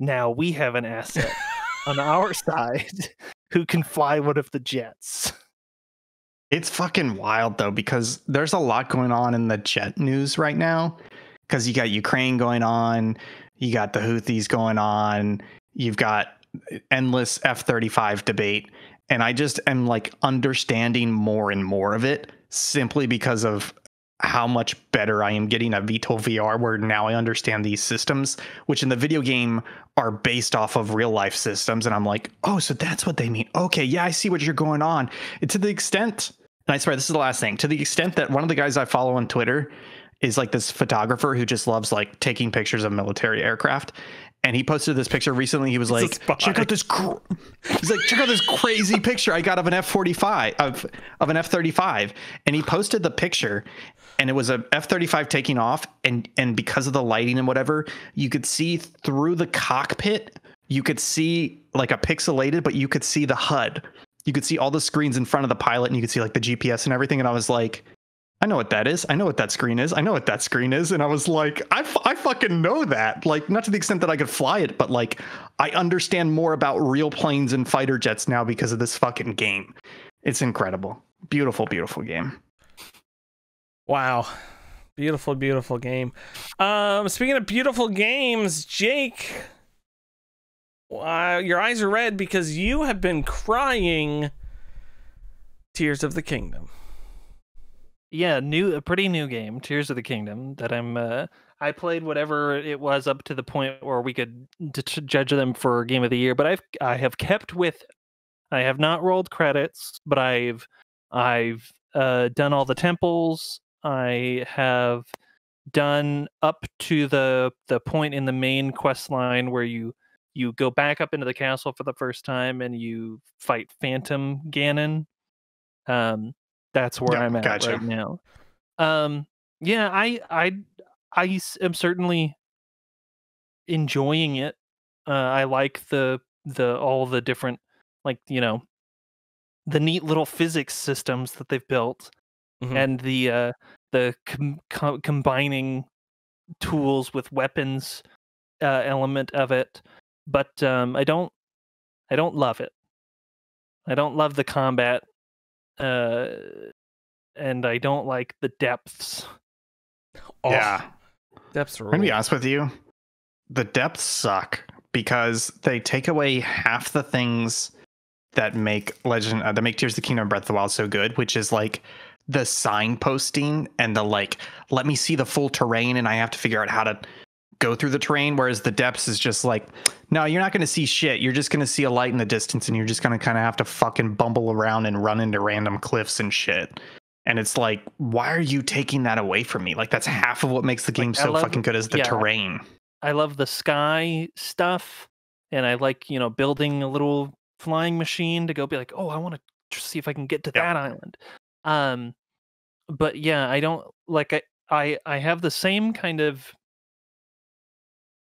now we have an asset on our side who can fly one of the jets. It's fucking wild though because there's a lot going on in the jet news right now because you got Ukraine going on, you got the Houthis going on. You've got endless F 35 debate. And I just am like understanding more and more of it simply because of how much better I am getting at VTOL VR, where now I understand these systems, which in the video game are based off of real life systems. And I'm like, oh, so that's what they mean. Okay, yeah, I see what you're going on. And to the extent, and I swear this is the last thing, to the extent that one of the guys I follow on Twitter is like this photographer who just loves like taking pictures of military aircraft. And he posted this picture recently. He was like, "Check out this." He's like, "Check out this crazy picture I got of an F forty five of of an F thirty five." And he posted the picture, and it was a F thirty five taking off, and and because of the lighting and whatever, you could see through the cockpit. You could see like a pixelated, but you could see the HUD. You could see all the screens in front of the pilot, and you could see like the GPS and everything. And I was like, I know what that is. I know what that screen is. I know what that screen is. And I was like, I, fucking know that. Like, not to the extent that I could fly it, but like, I understand more about real planes and fighter jets now because of this fucking game. It's incredible. Beautiful, beautiful game. Wow. Beautiful, beautiful game. Um, speaking of beautiful games, Jake, uh, your eyes are red because you have been crying Tears of the Kingdom yeah, new a pretty new game, Tears of the Kingdom that I'm uh I played whatever it was up to the point where we could d- judge them for game of the year, but I've I have kept with I have not rolled credits, but I've I've uh done all the temples. I have done up to the the point in the main quest line where you you go back up into the castle for the first time and you fight Phantom Ganon. Um, that's where Yeah, I'm at gotcha. right now. Um, yeah, I am certainly enjoying it. Uh, I like the the all the different like you know the neat little physics systems that they've built Mhm. and the uh, the com- co- combining tools with weapons uh, element of it. But um, I don't I don't love it. I don't love the combat, uh, and I don't like the depths. Oh, yeah. depths I'm gonna be honest with you. The depths suck because they take away half the things that make Legend uh, that make Tears of the Kingdom Breath of the Wild so good, which is like the signposting and the like. Let me see the full terrain, and I have to figure out how to go through the terrain. Whereas the depths is just like, no, you're not going to see shit. You're just going to see a light in the distance, and you're just going to kind of have to fucking bumble around and run into random cliffs and shit. And it's like, why are you taking that away from me? Like that's half of what makes the game I so love- fucking good is the yeah. terrain. I love the sky stuff, and I like you know building a little flying machine to go be like, oh, I want to see if I can get to Yep. that island. Um, but yeah, I don't like I I I have the same kind of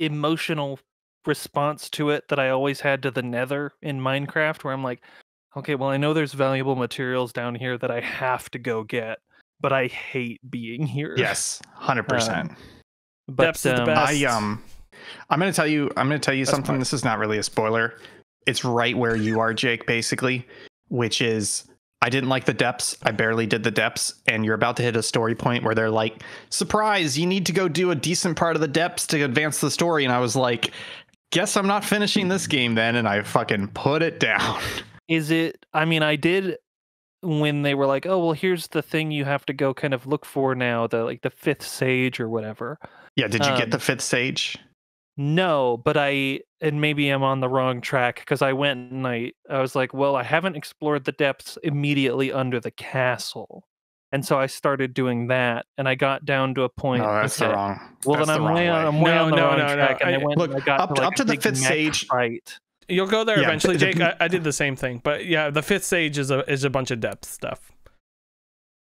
emotional response to it that I always had to the Nether in Minecraft, where I'm like, okay, well, I know there's valuable materials down here that I have to go get, but I hate being here. Yes, hundred percent. but Depths is the um, best. I um, I'm gonna tell you. I'm gonna tell you Best something. part. This is not really a spoiler. It's right where you are, Jake. Basically, which is I didn't like the depths. I barely did the depths, and you're about to hit a story point where they're like, "Surprise! You need to go do a decent part of the depths to advance the story." And I was like, "Guess I'm not finishing this game then." And I fucking put it down. is it i mean i did when they were like oh well here's the thing you have to go kind of look for now the like the fifth sage or whatever yeah. Did you Um, get the fifth stage? No but i and maybe i'm on the wrong track because i went and i i was like well i haven't explored the depths immediately under the castle and so i started doing that and i got down to a point No, that's the wrong. well that's then the i'm wrong way, way. on, I'm way No, on the no, wrong no, no, and I- i went look, and i got up to, to- like, up to the fifth mech stage- fight You'll go there Yeah, eventually, the- Jake. the- I, I did the same thing, but yeah, the fifth stage is a is a bunch of depth stuff.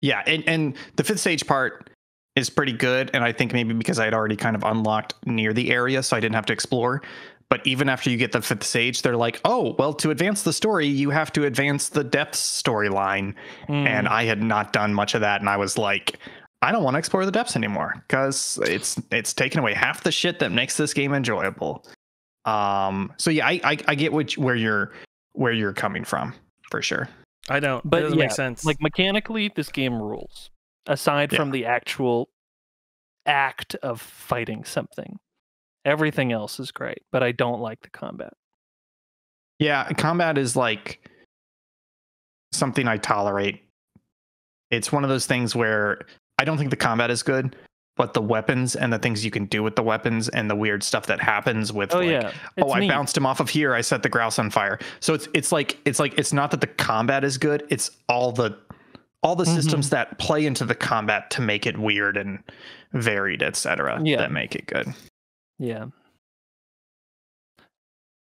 Yeah, and, and the fifth stage part is pretty good, and I think maybe because I had already kind of unlocked near the area, so I didn't have to explore. But even after you get the fifth stage, they're like, "Oh, well, to advance the story, you have to advance the depths storyline." And Mm. I had not done much of that, and I was like, "I don't want to explore the depths anymore because it's it's taken away half the shit that makes this game enjoyable." Um, so yeah, I I, I get which where you're where you're coming from for sure. I don't. But it doesn't yeah, make sense. like mechanically this game rules aside Yeah. from the actual act of fighting something everything else is great but i don't like the combat Yeah, combat is like something I tolerate. It's one of those things where I don't think the combat is good, but the weapons and the things you can do with the weapons and the weird stuff that happens with oh like, yeah oh, it's I bounced him off of here, I set the grouse on fire. So it's it's like it's like it's not that the combat is good, it's all the all the Mhm. systems that play into the combat to make it weird and varied, etc. Yeah. that make it good. yeah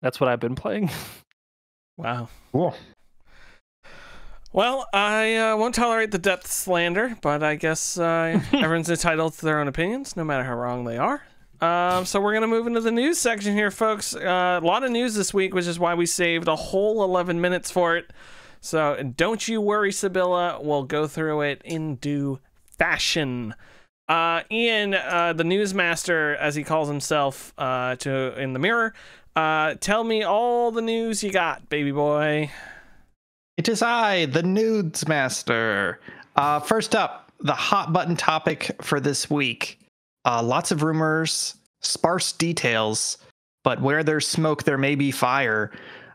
that's what i've been playing wow. Cool. Well, I uh, won't tolerate the depth slander, but I guess uh, everyone's entitled to their own opinions, no matter how wrong they are. Um, so we're gonna move into the news section here, folks. Uh, a lot of news this week, which is why we saved a whole 11 minutes for it. So don't you worry, Sibylla. We'll go through it in due fashion. Uh, Ian, uh, the newsmaster, as he calls himself, uh, to in the mirror. Uh, tell me all the news you got, baby boy. It is I, the newsmaster. Uh, first up, the hot button topic for this week. Uh, lots of rumors, sparse details, but where there's smoke, there may be fire.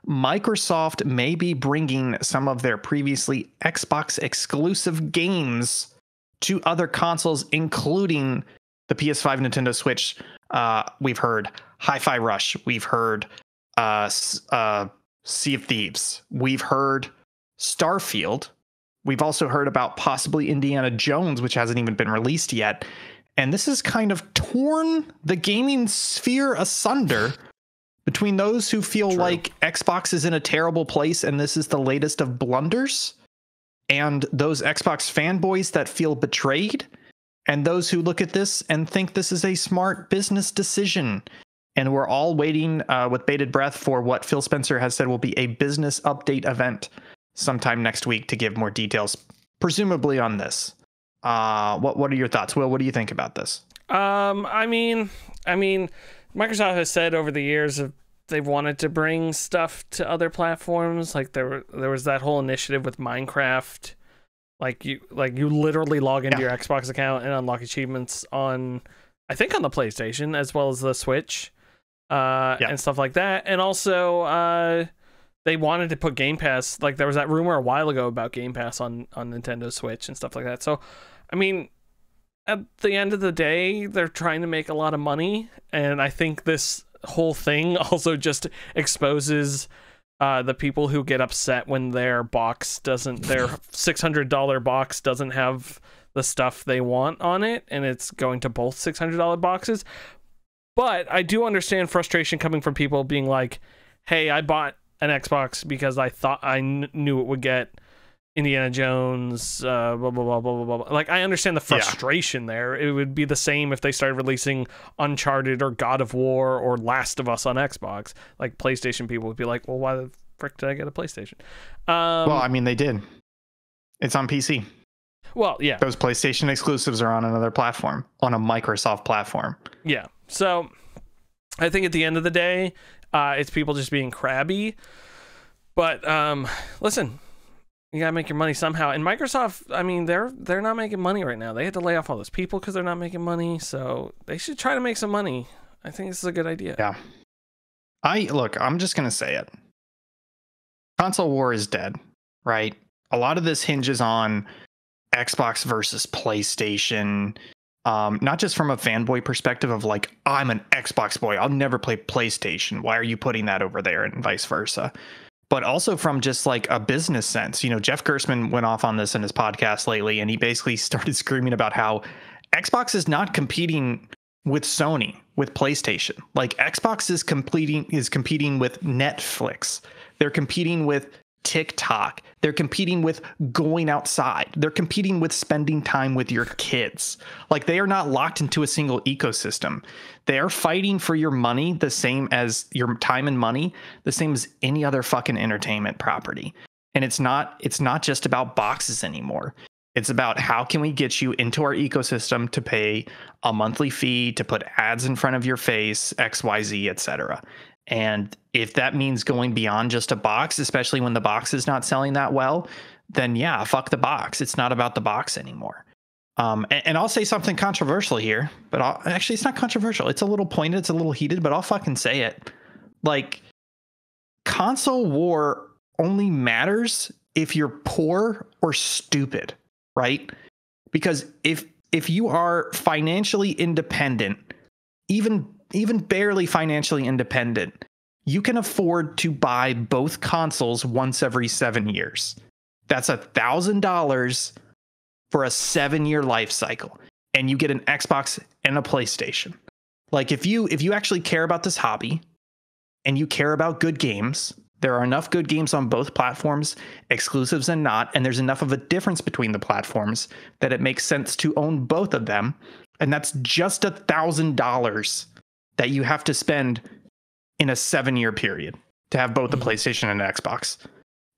Microsoft may be bringing some of their previously Xbox exclusive games to other consoles, including the PS5, Nintendo Switch. Uh, we've heard Hi Fi Rush. We've heard uh, uh, Sea of Thieves. We've heard Starfield, We've also heard about possibly Indiana Jones, which hasn't even been released yet. And this has kind of torn the gaming sphere asunder between those who feel True. like Xbox is in a terrible place and this is the latest of blunders, and those Xbox fanboys that feel betrayed, and those who look at this and think this is a smart business decision. And we're all waiting uh, with bated breath for what Phil Spencer has said will be a business update event sometime next week to give more details, presumably on this. Uh, what what are your thoughts, Will? What do you think about this? Um, I mean, I mean, Microsoft has said over the years of they've wanted to bring stuff to other platforms. Like there, were, there was that whole initiative with Minecraft. Like you, like you literally log into Yeah. your Xbox account and unlock achievements on, I think on the PlayStation as well as the Switch, uh, Yeah. and stuff like that. And also, uh, they wanted to put Game Pass. Like there was that rumor a while ago about Game Pass on on Nintendo Switch and stuff like that. So, I mean, at the end of the day, they're trying to make a lot of money, and I think this whole thing also just exposes uh, the people who get upset when their box doesn't, their six hundred dollar box doesn't have the stuff they want on it, and it's going to both six hundred dollar boxes. But I do understand frustration coming from people being like, "Hey, I bought an Xbox because I thought I kn- knew it would get." Indiana Jones, uh, blah, blah, blah, blah, blah, blah. Like, I understand the Yeah. frustration there. It would be the same if they started releasing Uncharted or God of War or Last of Us on Xbox. Like, PlayStation people would be like, well, why the frick did I get a PlayStation? Um, well, I mean, they did. It's on PC. well, yeah. Those PlayStation exclusives are on another platform, on a Microsoft platform. Yeah. So I think at the end of the day, uh, it's people just being crabby. But um, listen, you gotta make your money somehow. And Microsoft, I mean, they're they're not making money right now. They had to lay off all those people because they're not making money. So they should try to make some money. I think this is a good idea. Yeah. I look, I'm just to say it. Console war is dead, right? A lot of this hinges on Xbox versus PlayStation. Um, not just from a fanboy perspective of like, I'm an Xbox boy, I'll never play PlayStation. Why are you putting that over there? And vice versa. But also from just like a business sense. You know, Jeff Gerstmann went off on this in his podcast lately, and he basically started screaming about how Xbox is not competing with Sony, with PlayStation. Like Xbox is competing is competing with Netflix. They're competing with TikTok. They're competing with going outside. They're competing with spending time with your kids. Like they are not locked into a single ecosystem. They are fighting for your money the same as your time and money, the same as any other fucking entertainment property. And it's not it's not just about boxes anymore. It's about how can we get you into our ecosystem to pay a monthly fee to put ads in front of your face, XYZ, etc. And if that means going beyond just a box, especially when the box is not selling that well, then yeah, fuck the box. It's not about the box anymore. Um, and, and I'll say something controversial here, but I'll, actually, it's not controversial. It's a little pointed, it's a little heated, but I'll fucking say it. Like, console war only matters if you're poor or stupid, right? Because if if you are financially independent, even even barely financially independent, you can afford to buy both consoles once every seven years. That's a thousand dollars for a seven year life cycle. And you get an Xbox and a PlayStation. Like if you if you actually care about this hobby and you care about good games, there are enough good games on both platforms, exclusives and not, and there's enough of a difference between the platforms that it makes sense to own both of them. And that's just a thousand dollars that you have to spend in a seven year period to have both the Mhm. PlayStation and an Xbox.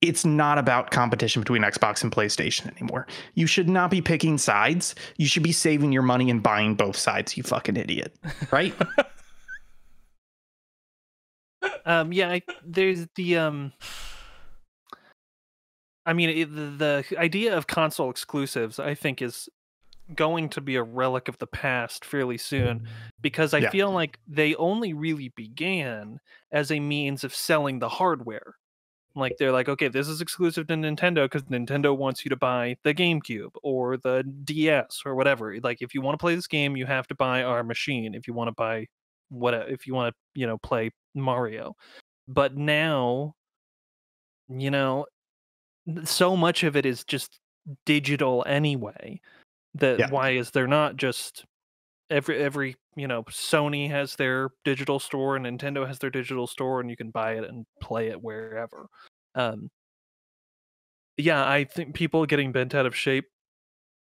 It's not about competition between Xbox and PlayStation anymore. You should not be picking sides. You should be saving your money and buying both sides, you fucking idiot. Right? Um, yeah, I, there's the um. I mean, it, the, the idea of console exclusives, I think, is going to be a relic of the past fairly soon mm-hmm. because I Yeah. feel like they only really began as a means of selling the hardware. Like they're like, okay, this is exclusive to Nintendo because Nintendo wants you to buy the GameCube or the DS or whatever. Like, if you want to play this game, you have to buy our machine. If you want to buy what, if you want to, you know, play Mario. But now, you know, so much of it is just digital anyway. That Yeah. why is there not just every every you know Sony has their digital store and Nintendo has their digital store and you can buy it and play it wherever. Um, yeah, I think people getting bent out of shape,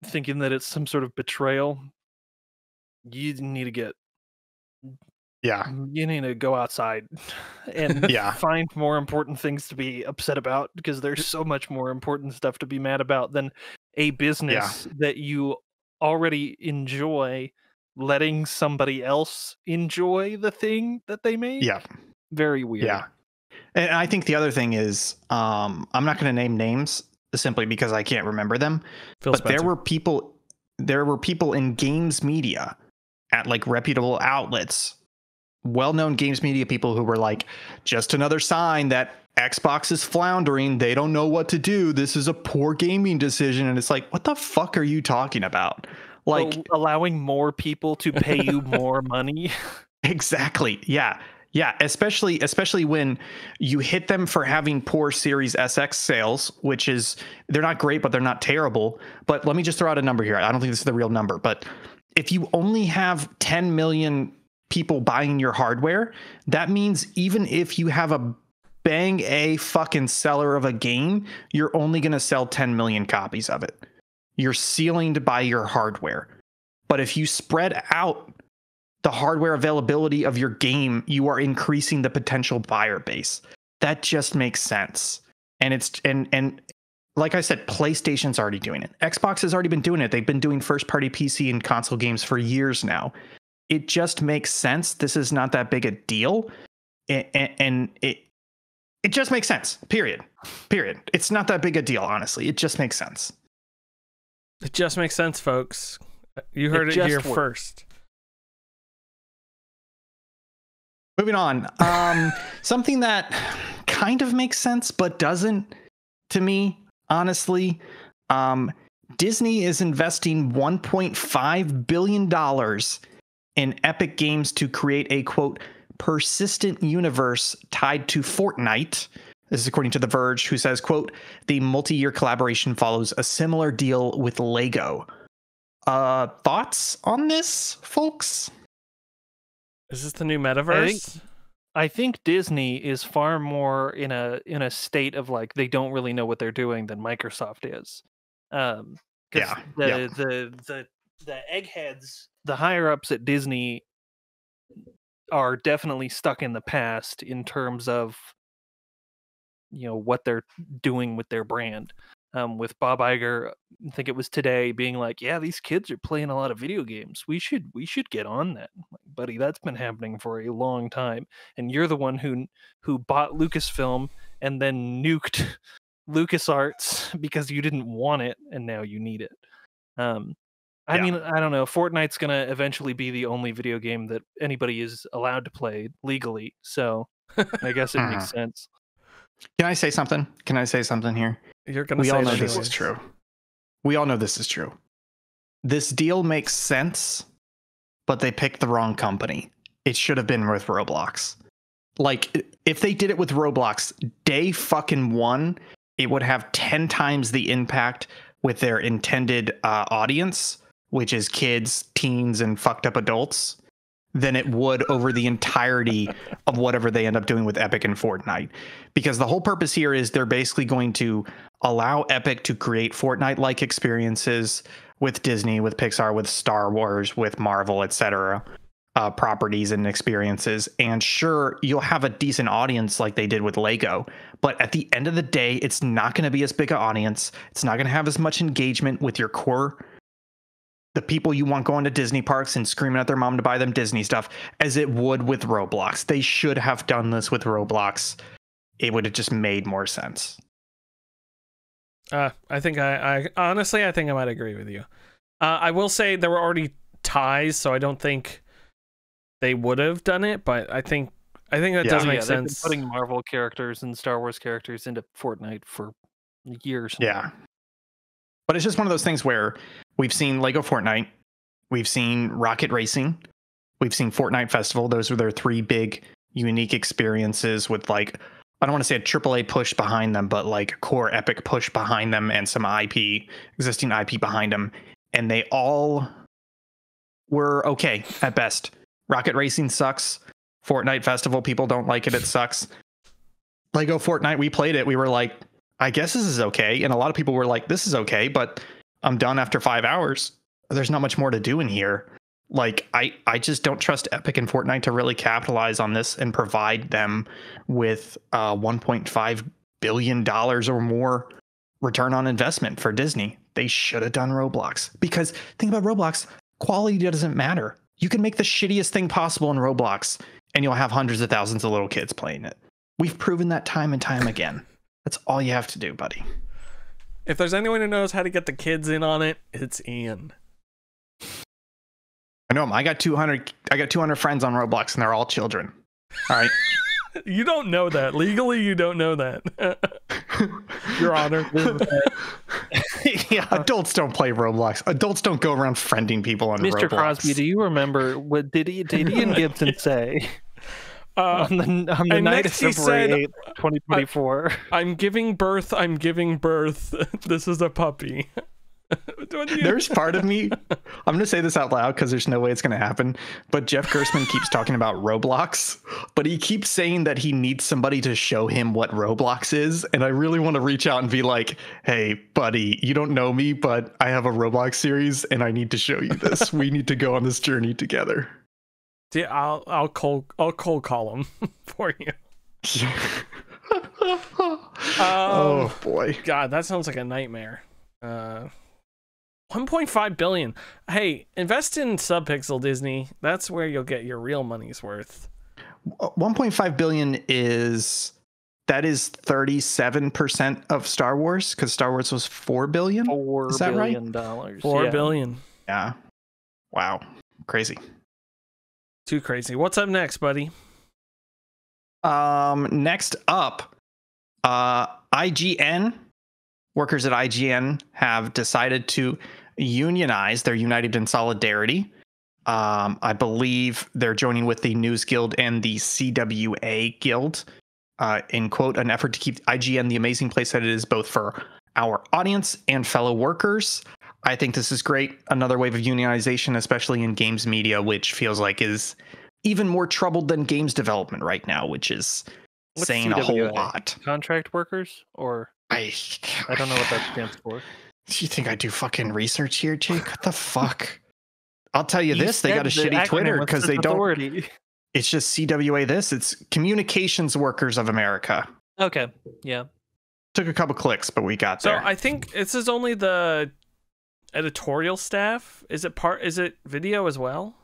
thinking that it's some sort of betrayal. You need to get Yeah. you need to go outside and Yeah. find more important things to be upset about because there's so much more important stuff to be mad about than a business that you already enjoy letting somebody else enjoy the thing that they made. Yeah. Very weird. Yeah. And I think the other thing is, um, I'm not going to name names simply because I can't remember them. Phil but Spencer. there were people, there were people in games media at like reputable outlets, well-known games media people who were like, just another sign that Xbox is floundering. They don't know what to do. This is a poor gaming decision. And it's like, what the fuck are you talking about? Like, So allowing more people to pay you more money. Exactly. Yeah. Yeah, especially especially when you hit them for having poor Series SX sales, which is they're not great, but they're not terrible. But let me just throw out a number here. I don't think this is the real number, but if you only have 10 million people buying your hardware, that means even if you have a bang a fucking seller of a game, you're only going to sell 10 million copies of it. You're ceilinged by your hardware. But if you spread out the hardware availability of your game, you are increasing the potential buyer base. That just makes sense. And it's and and like I said, PlayStation's already doing it. Xbox has already been doing it. They've been doing first party PC and console games for years now. It just makes sense. This is not that big a deal. And, and it it just makes sense. Period. Period. It's not that big a deal, honestly. It just makes sense. It just makes sense, folks. You heard it, just here works. first. Moving on. Um, something that kind of makes sense but doesn't to me, honestly. Um, Disney is investing 1.5 billion dollars in Epic Games to create a quote persistent universe tied to Fortnite. This is according to The Verge, who says, quote, the multi-year collaboration follows a similar deal with Lego. Uh thoughts on this, folks? Is this the new metaverse? I think Disney is far more in a in a state of like they don't really know what they're doing than Microsoft is. Um 'cause Yeah, the, yeah. the the the eggheads, the higher ups at Disney are definitely stuck in the past in terms of you know what they're doing with their brand. Um, with Bob Iger, I think it was today, being like, "Yeah, these kids are playing a lot of video games. We should we should get on that, like, buddy. That's been happening for a long time, and you're the one who who bought Lucasfilm and then nuked LucasArts because you didn't want it, and now you need it." Um, I Yeah. mean, I don't know. Fortnite's gonna eventually be the only video game that anybody is allowed to play legally, so I guess it makes sense. Can I say something? Can I say something here? You're gonna we say all know this anyways. is true. We all know this is true. This deal makes sense, but they picked the wrong company. It should have been with Roblox. Like, if they did it with Roblox, day fucking one, it would have 10 times the impact with their intended uh, audience, which is kids, teens, and fucked up adults, than it would over the entirety of whatever they end up doing with Epic and Fortnite. Because the whole purpose here is they're basically going to allow Epic to create Fortnite like experiences with Disney, with Pixar, with Star Wars, with Marvel, etc. Uh, properties and experiences. And sure, you'll have a decent audience like they did with Lego. But at the end of the day, it's not going to be as big an audience. It's not going to have as much engagement with your core, the people you want going to Disney parks and screaming at their mom to buy them Disney stuff, as it would with Roblox. They should have done this with Roblox. It would have just made more sense. Uh, I think I, I honestly, I think I might agree with you. Uh, I will say there were already ties, so I don't think they would have done it. But I think, I think that Yeah. does Oh, make yeah, they've been sense. putting Marvel characters and Star Wars characters into Fortnite for years. now. Yeah. But it's just one of those things where we've seen Lego Fortnite, we've seen Rocket Racing, we've seen Fortnite Festival. Those were their three big unique experiences with like I don't want to say a AAA push behind them, but like core Epic push behind them and some IP, existing IP behind them, and they all were okay at best. Rocket Racing sucks. Fortnite Festival, people don't like it. It sucks. Lego Fortnite, we played it. We were like, I guess this is okay. And a lot of people were like, this is okay, but I'm done after five hours. There's not much more to do in here. Like, I, I just don't trust Epic and Fortnite to really capitalize on this and provide them with uh, 1.5 billion dollars or more return on investment for Disney. They should have done Roblox because think about Roblox, quality doesn't matter. You can make the shittiest thing possible in Roblox and you'll have hundreds of thousands of little kids playing it. We've proven that time and time again. That's all you have to do, buddy. If there's anyone who knows how to get the kids in on it, it's Ian. I know him. I got 200 I got 200 friends on Roblox and they're all children. All right. You don't know that. Legally, you don't know that. Your Honor. yeah. Adults don't play Roblox. Adults don't go around friending people on Mr. Roblox. Mr. Crosby, do you remember what did he, did Ian Gibson say Uh, on the on the night of next February said- eighth, twenty twenty four? I'm giving birth. I'm giving birth. This is a puppy. What do you- There's part of me. I'm going to say this out loud because there's no way it's going to happen. But Jeff Gerstmann keeps talking about Roblox, but he keeps saying that he needs somebody to show him what Roblox is. And I really want to reach out and be like, hey, buddy, you don't know me, but I have a Roblox series and I need to show you this. we need to go on this journey together. Yeah, I'll I'll cold I'll cold call him for you. oh, Um, boy. God, that sounds like a nightmare. Uh, 1.5 billion. Hey, invest in Subpixel Disney. That's where you'll get your real money's worth. 1.5 billion is. That is 37% of Star Wars because Star Wars was 4 billion. Four Is that right? dollars. Four yeah. billion. Yeah. Wow. Crazy. Too crazy. What's up next, buddy? Um, next up, uh, IGN workers at IGN have decided to unionize. They're united in solidarity. Um, I believe they're joining with the News Guild and the CWA Guild uh, in quote an effort to keep IGN the amazing place that it is both for our audience and fellow workers. I think this is great. Another wave of unionization, especially in games media, which feels like is even more troubled than games development right now, which is What's saying a whole lot. Contract workers, or I I don't know what that stands for. Do you think I do fucking research here, Jake? What the fuck? I'll tell you, You this: they got a the shitty Twitter because they don't. It's just CWA. This it's Communications Workers of America. Okay, yeah. Took a couple clicks, but we got So there. So I think this is only the editorial staff. Is it part? Is it video as well?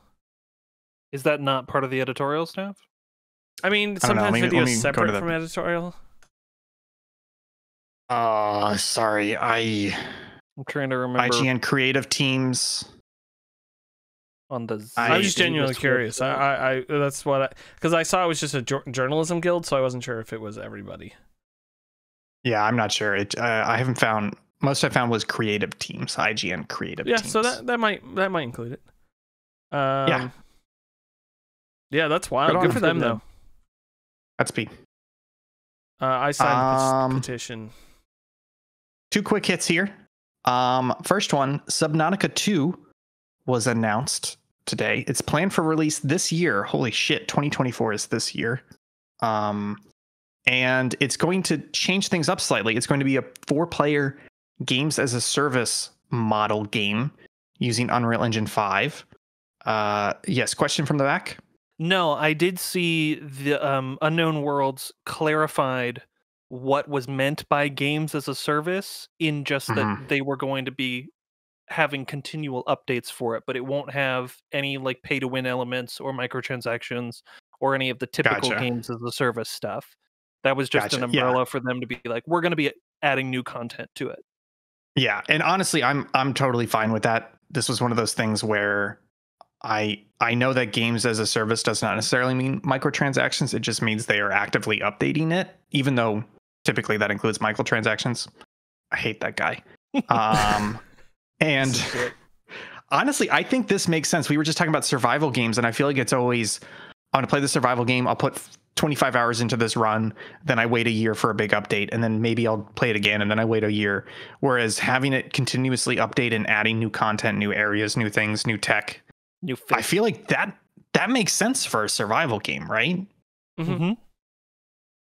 Is that not part of the editorial staff? I mean, I sometimes Let me- video let is me go to separate the- from editorial. Uh sorry. I I'm trying to remember IGN creative teams. on the. I- I was just genuinely curious. I. I, I that's what I because I saw it was just a jour- journalism guild, so I wasn't sure if it was everybody. Yeah, I'm not sure. It. Uh, I haven't found. Most I found was creative teams. IGN creative. Yeah, teams. so that that might that might include it. Um, Yeah. Yeah, that's wild. Good Good, for them. them though. That's B. Uh, I signed the Um, pet- petition. two quick hits here. Um, first one, Subnautica 2 was announced today. It's planned for release this year. Holy shit, 2024 is this year. Um, and it's going to change things up slightly. It's going to be a four-player games as a service model game using Unreal Engine 5. Uh, yes, question from the back. No, I did see the um, Unknown Worlds clarified what was meant by games as a service in just that Mhm. they were going to be having continual updates for it, but it won't have any like pay to win elements or microtransactions or any of the typical Gotcha. games as a service stuff. That was just an Gotcha, yeah. umbrella for them to be like, we're going to be adding new content to it. Yeah, and honestly, I'm I'm totally fine with that. This was one of those things where I I know that games as a service does not necessarily mean microtransactions. It just means they are actively updating it, even though typically that includes microtransactions. I hate that guy. Um, and honestly, I think this makes sense. We were just talking about survival games, and I feel like it's always I'm gonna play the survival game. I'll put 25 hours into this run, then I wait a year for a big update, and then maybe I'll play it again, and then I wait a year. Whereas having it continuously update and adding new content, new areas, new things, new tech, New I feel like that that makes sense for a survival game, right? Mhm. hmm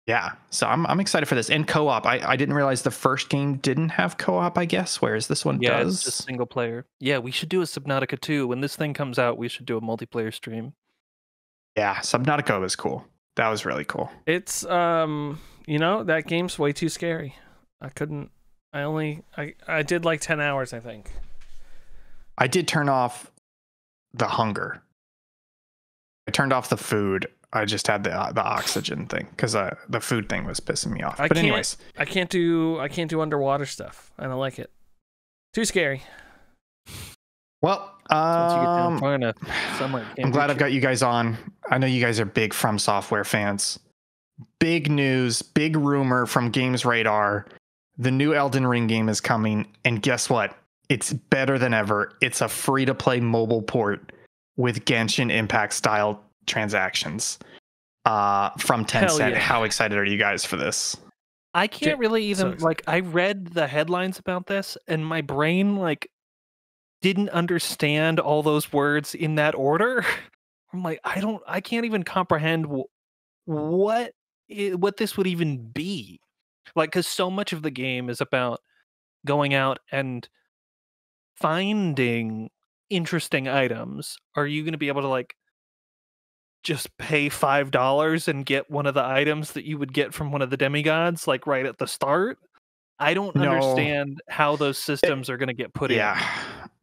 Yeah. So I'm I'm excited for this. And co-op. I, I didn't realize the first game didn't have co-op, I guess, whereas this one Yeah, does. it's just single player. Yeah, we should do a Subnautica 2. When this thing comes out, we should do a multiplayer stream. Yeah, Subnautica was cool. That was really cool. It's um, you know, that game's way too scary. I couldn't. I only I I did like ten hours, I think. I did turn off the hunger. I turned off the food. I just had the uh, the oxygen thing because uh, the food thing was pissing me off. I but anyways, I can't do I can't do underwater stuff. I don't like it. Too scary. Well, Once you get down um, far enough, sunlight I'm glad I've got you guys on. I know you guys are big From Software fans. Big news, big rumor from Games Radar. The new Elden Ring game is coming, and guess what? It's better than ever. It's a free to play mobile port with Genshin Impact style transactions uh, from Tencent. yeah. How excited are you guys for this? I can't really even excited. like I read the headlines about this and my brain like didn't understand all those words in that order. I'm like I don't I can't even comprehend wh- what what this would even be. Like cuz so much of the game is about going out and finding interesting items. Are you going to be able to like just pay five dollars and get one of the items that you would get from one of the demigods, like right at the start. I don't No. understand how those eh, systems are going to get put yeah.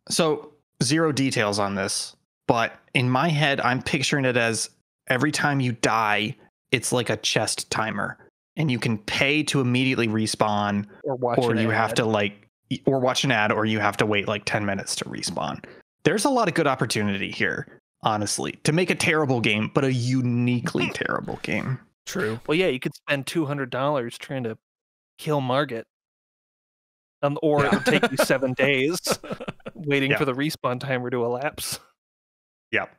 So zero details on this, but in my head, I'm picturing it as every time you die, it's like a chest timer, and you can pay to immediately respawn, or watch. or an you have to like, or watch an ad, or you have to wait like ten minutes to respawn. There's a lot of good opportunity here, honestly, to make a terrible game, but a uniquely terrible game. True. Well, yeah, you could spend two hundred dollars trying to kill Margit, um, or it would take you seven days waiting Yeah. for the respawn timer to elapse. Yep.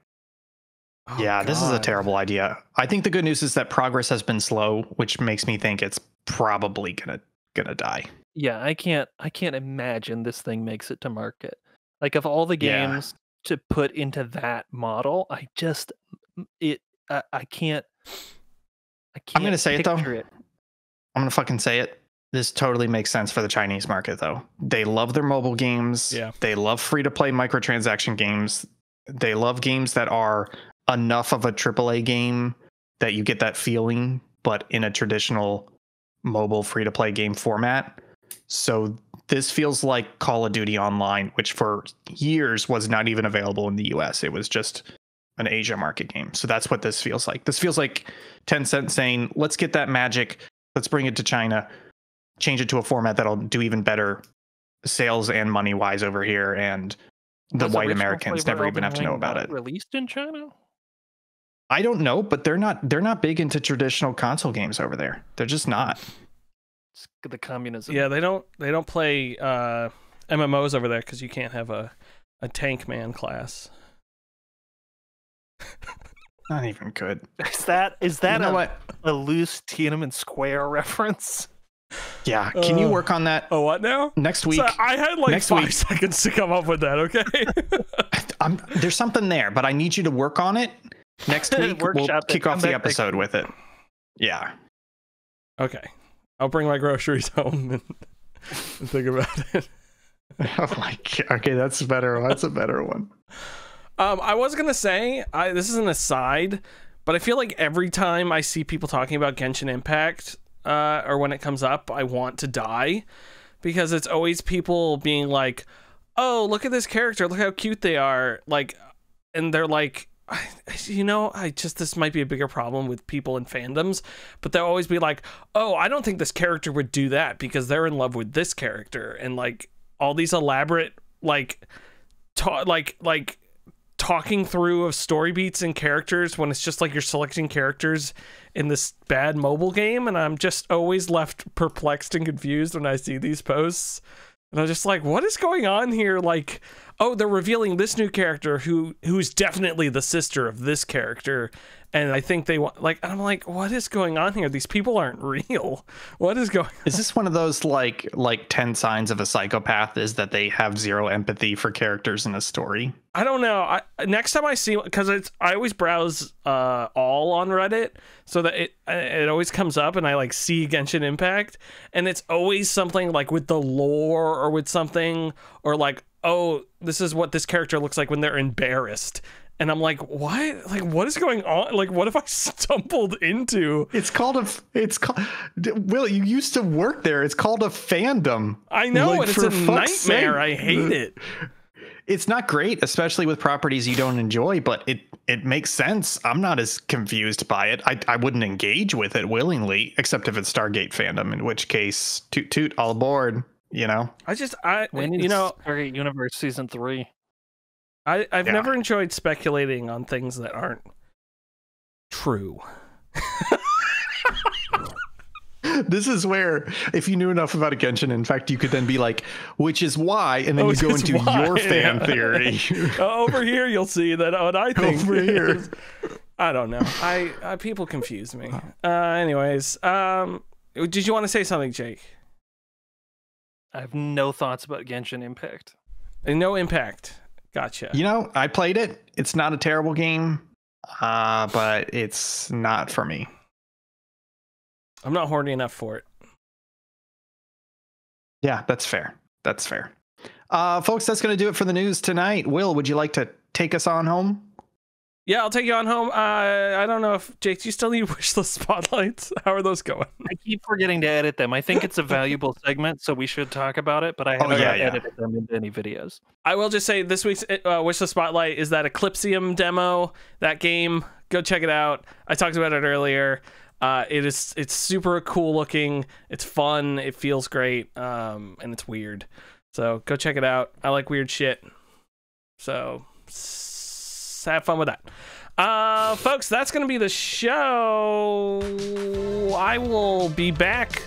Oh, yeah, this is a terrible idea. I think the good news is that progress has been slow, which makes me think it's probably gonna gonna die. Yeah, I can't. I can't imagine this thing makes it to market. Like of all the Yeah. games to put into that model, I just it. I, I can't. I can't. I'm gonna say it, though. it. I'm gonna fucking say it. This totally makes sense for the Chinese market, though. They love their mobile games. Yeah. They love free to play microtransaction games. They love games that are enough of a AAA game that you get that feeling, but in a traditional mobile free to play game format. So this feels like Call of Duty Online, which for years was not even available in the US. It was just an Asia market game. So that's what this feels like. This feels like Tencent saying, let's get that magic, let's bring it to China, change it to a format that'll do even better sales and money wise over here. And the Was white Americans never even have to know about it. Released in China. I don't know, but they're not they're not big into traditional console games over there. They're just not. It's the communism. Yeah, they don't they don't play uh, MMOs over there because you can't have a a tank man class. Not even good. Is that is that you know a, what? a loose Tiananmen Square reference? Yeah. Can you Uh, work on that Oh, what now? next week? So I had like next five week- seconds to come up with that. Okay. I'm, there's something there, but I need you to work on it. Next week we'll kick off the back next episode with it. Yeah. okay. I'll bring my groceries home and, and think about it. Oh my god. Okay, that's better. That's a better one. Um, I was gonna say, I this is an aside, but I feel like every time I see people talking about Genshin Impact, uh, or when it comes up, I want to die because it's always people being like, "Oh, look at this character! Look how cute they are!" Like, and they're like, you know, I just this might be a bigger problem with people in fandoms, but they'll always be like, "Oh, I don't think this character would do that because they're in love with this character," and like all these elaborate like, ta- like like talking through of story beats and characters when it's just like you're selecting characters in this bad mobile game and I'm just always left perplexed and confused when I see these posts. And I'm just like, what is going on here? Like, oh, they're revealing this new character who who's definitely the sister of this character. And I think they want like I'm like, what is going on here? These people aren't real. What is going? Is this one of those like like 10 signs of a psychopath is that they have zero empathy for characters in a story? I don't know. I next time I see because it's I always browse uh all on Reddit so that it it always comes up and I like see Genshin Impact and it's always something like with the lore or with something or like oh this is what this character looks like when they're embarrassed and I'm like what like what is going on like what have I stumbled into It's called a. it's called Will you used to work there. It's called a fandom. I know Like, and it's for a nightmare sake. I hate it It's not great, especially with properties you don't enjoy, but it it makes sense. I'm not as confused by it. I, I wouldn't engage with it willingly, except if it's Stargate fandom, in which case toot toot all aboard, you know? I just I When you is know Stargate Universe season three? I, I've Yeah. never enjoyed speculating on things that aren't true. This is where, if you knew enough about a Genshin Impact, you could then be like, which is why, and then Oh, you go into why, your fan yeah. theory. Uh, over here, you'll see that what I think. Over here. is- I don't know. I, I people confuse me. Uh, anyways, um, did you want to say something, Jake? I have no thoughts about Genshin Impact. Uh, No impact. Gotcha. you know, I played it. It's not a terrible game, uh, but it's not for me. I'm not horny enough for it. Yeah, that's fair. That's fair. Uh, folks, that's going to do it for the news tonight. Will, would you like to take us on home? Yeah, I'll take you on home. Uh, I don't know if Jake, do you still need wish list spotlights? How are those going? I keep forgetting to edit them. I think it's a valuable segment, so we should talk about it. But I haven't Oh, yeah, yeah. edited them into any videos. I will just say this week's uh, wish list spotlight is that Eclipsium demo. That game, go check it out. I talked about it earlier. Uh, it is it's super cool looking. It's fun. It feels great. Um, and it's weird. So go check it out. I like weird shit. So have fun with that. Uh, folks, that's gonna be the show. I will be back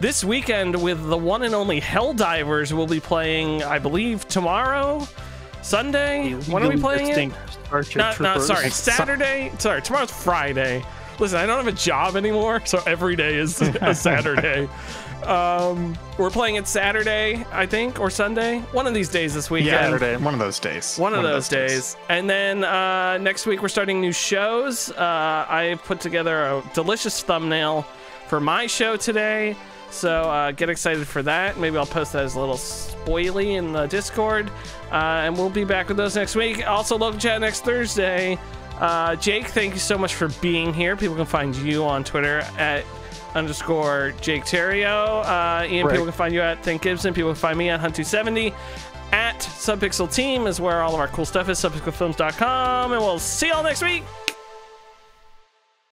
this weekend with the one and only Helldivers. We'll be playing, I believe, tomorrow, Sunday. When are we playing it? No, no, sorry, Saturday. Sorry, tomorrow's Friday. Listen, I don't have a job anymore, so every day is a Saturday. um, we're playing it Saturday, I think, or Sunday. One of these days this weekend. Saturday. One of those days. One of those days. And then uh, next week we're starting new shows. Uh, I put together a delicious thumbnail for my show today. So uh, get excited for that. Maybe I'll post that as a little spoily in the Discord. Uh, and we'll be back with those next week. Also, local chat next Thursday. Uh, Jake, thank you so much for being here. People can find you on Twitter at underscore Jake Theriault. Uh, Ian, Right. people can find you at Think Gibson. People can find me at Hunt270 at Subpixel Team is where all of our cool stuff is, subpixelfilms.com, and we'll see y'all next week.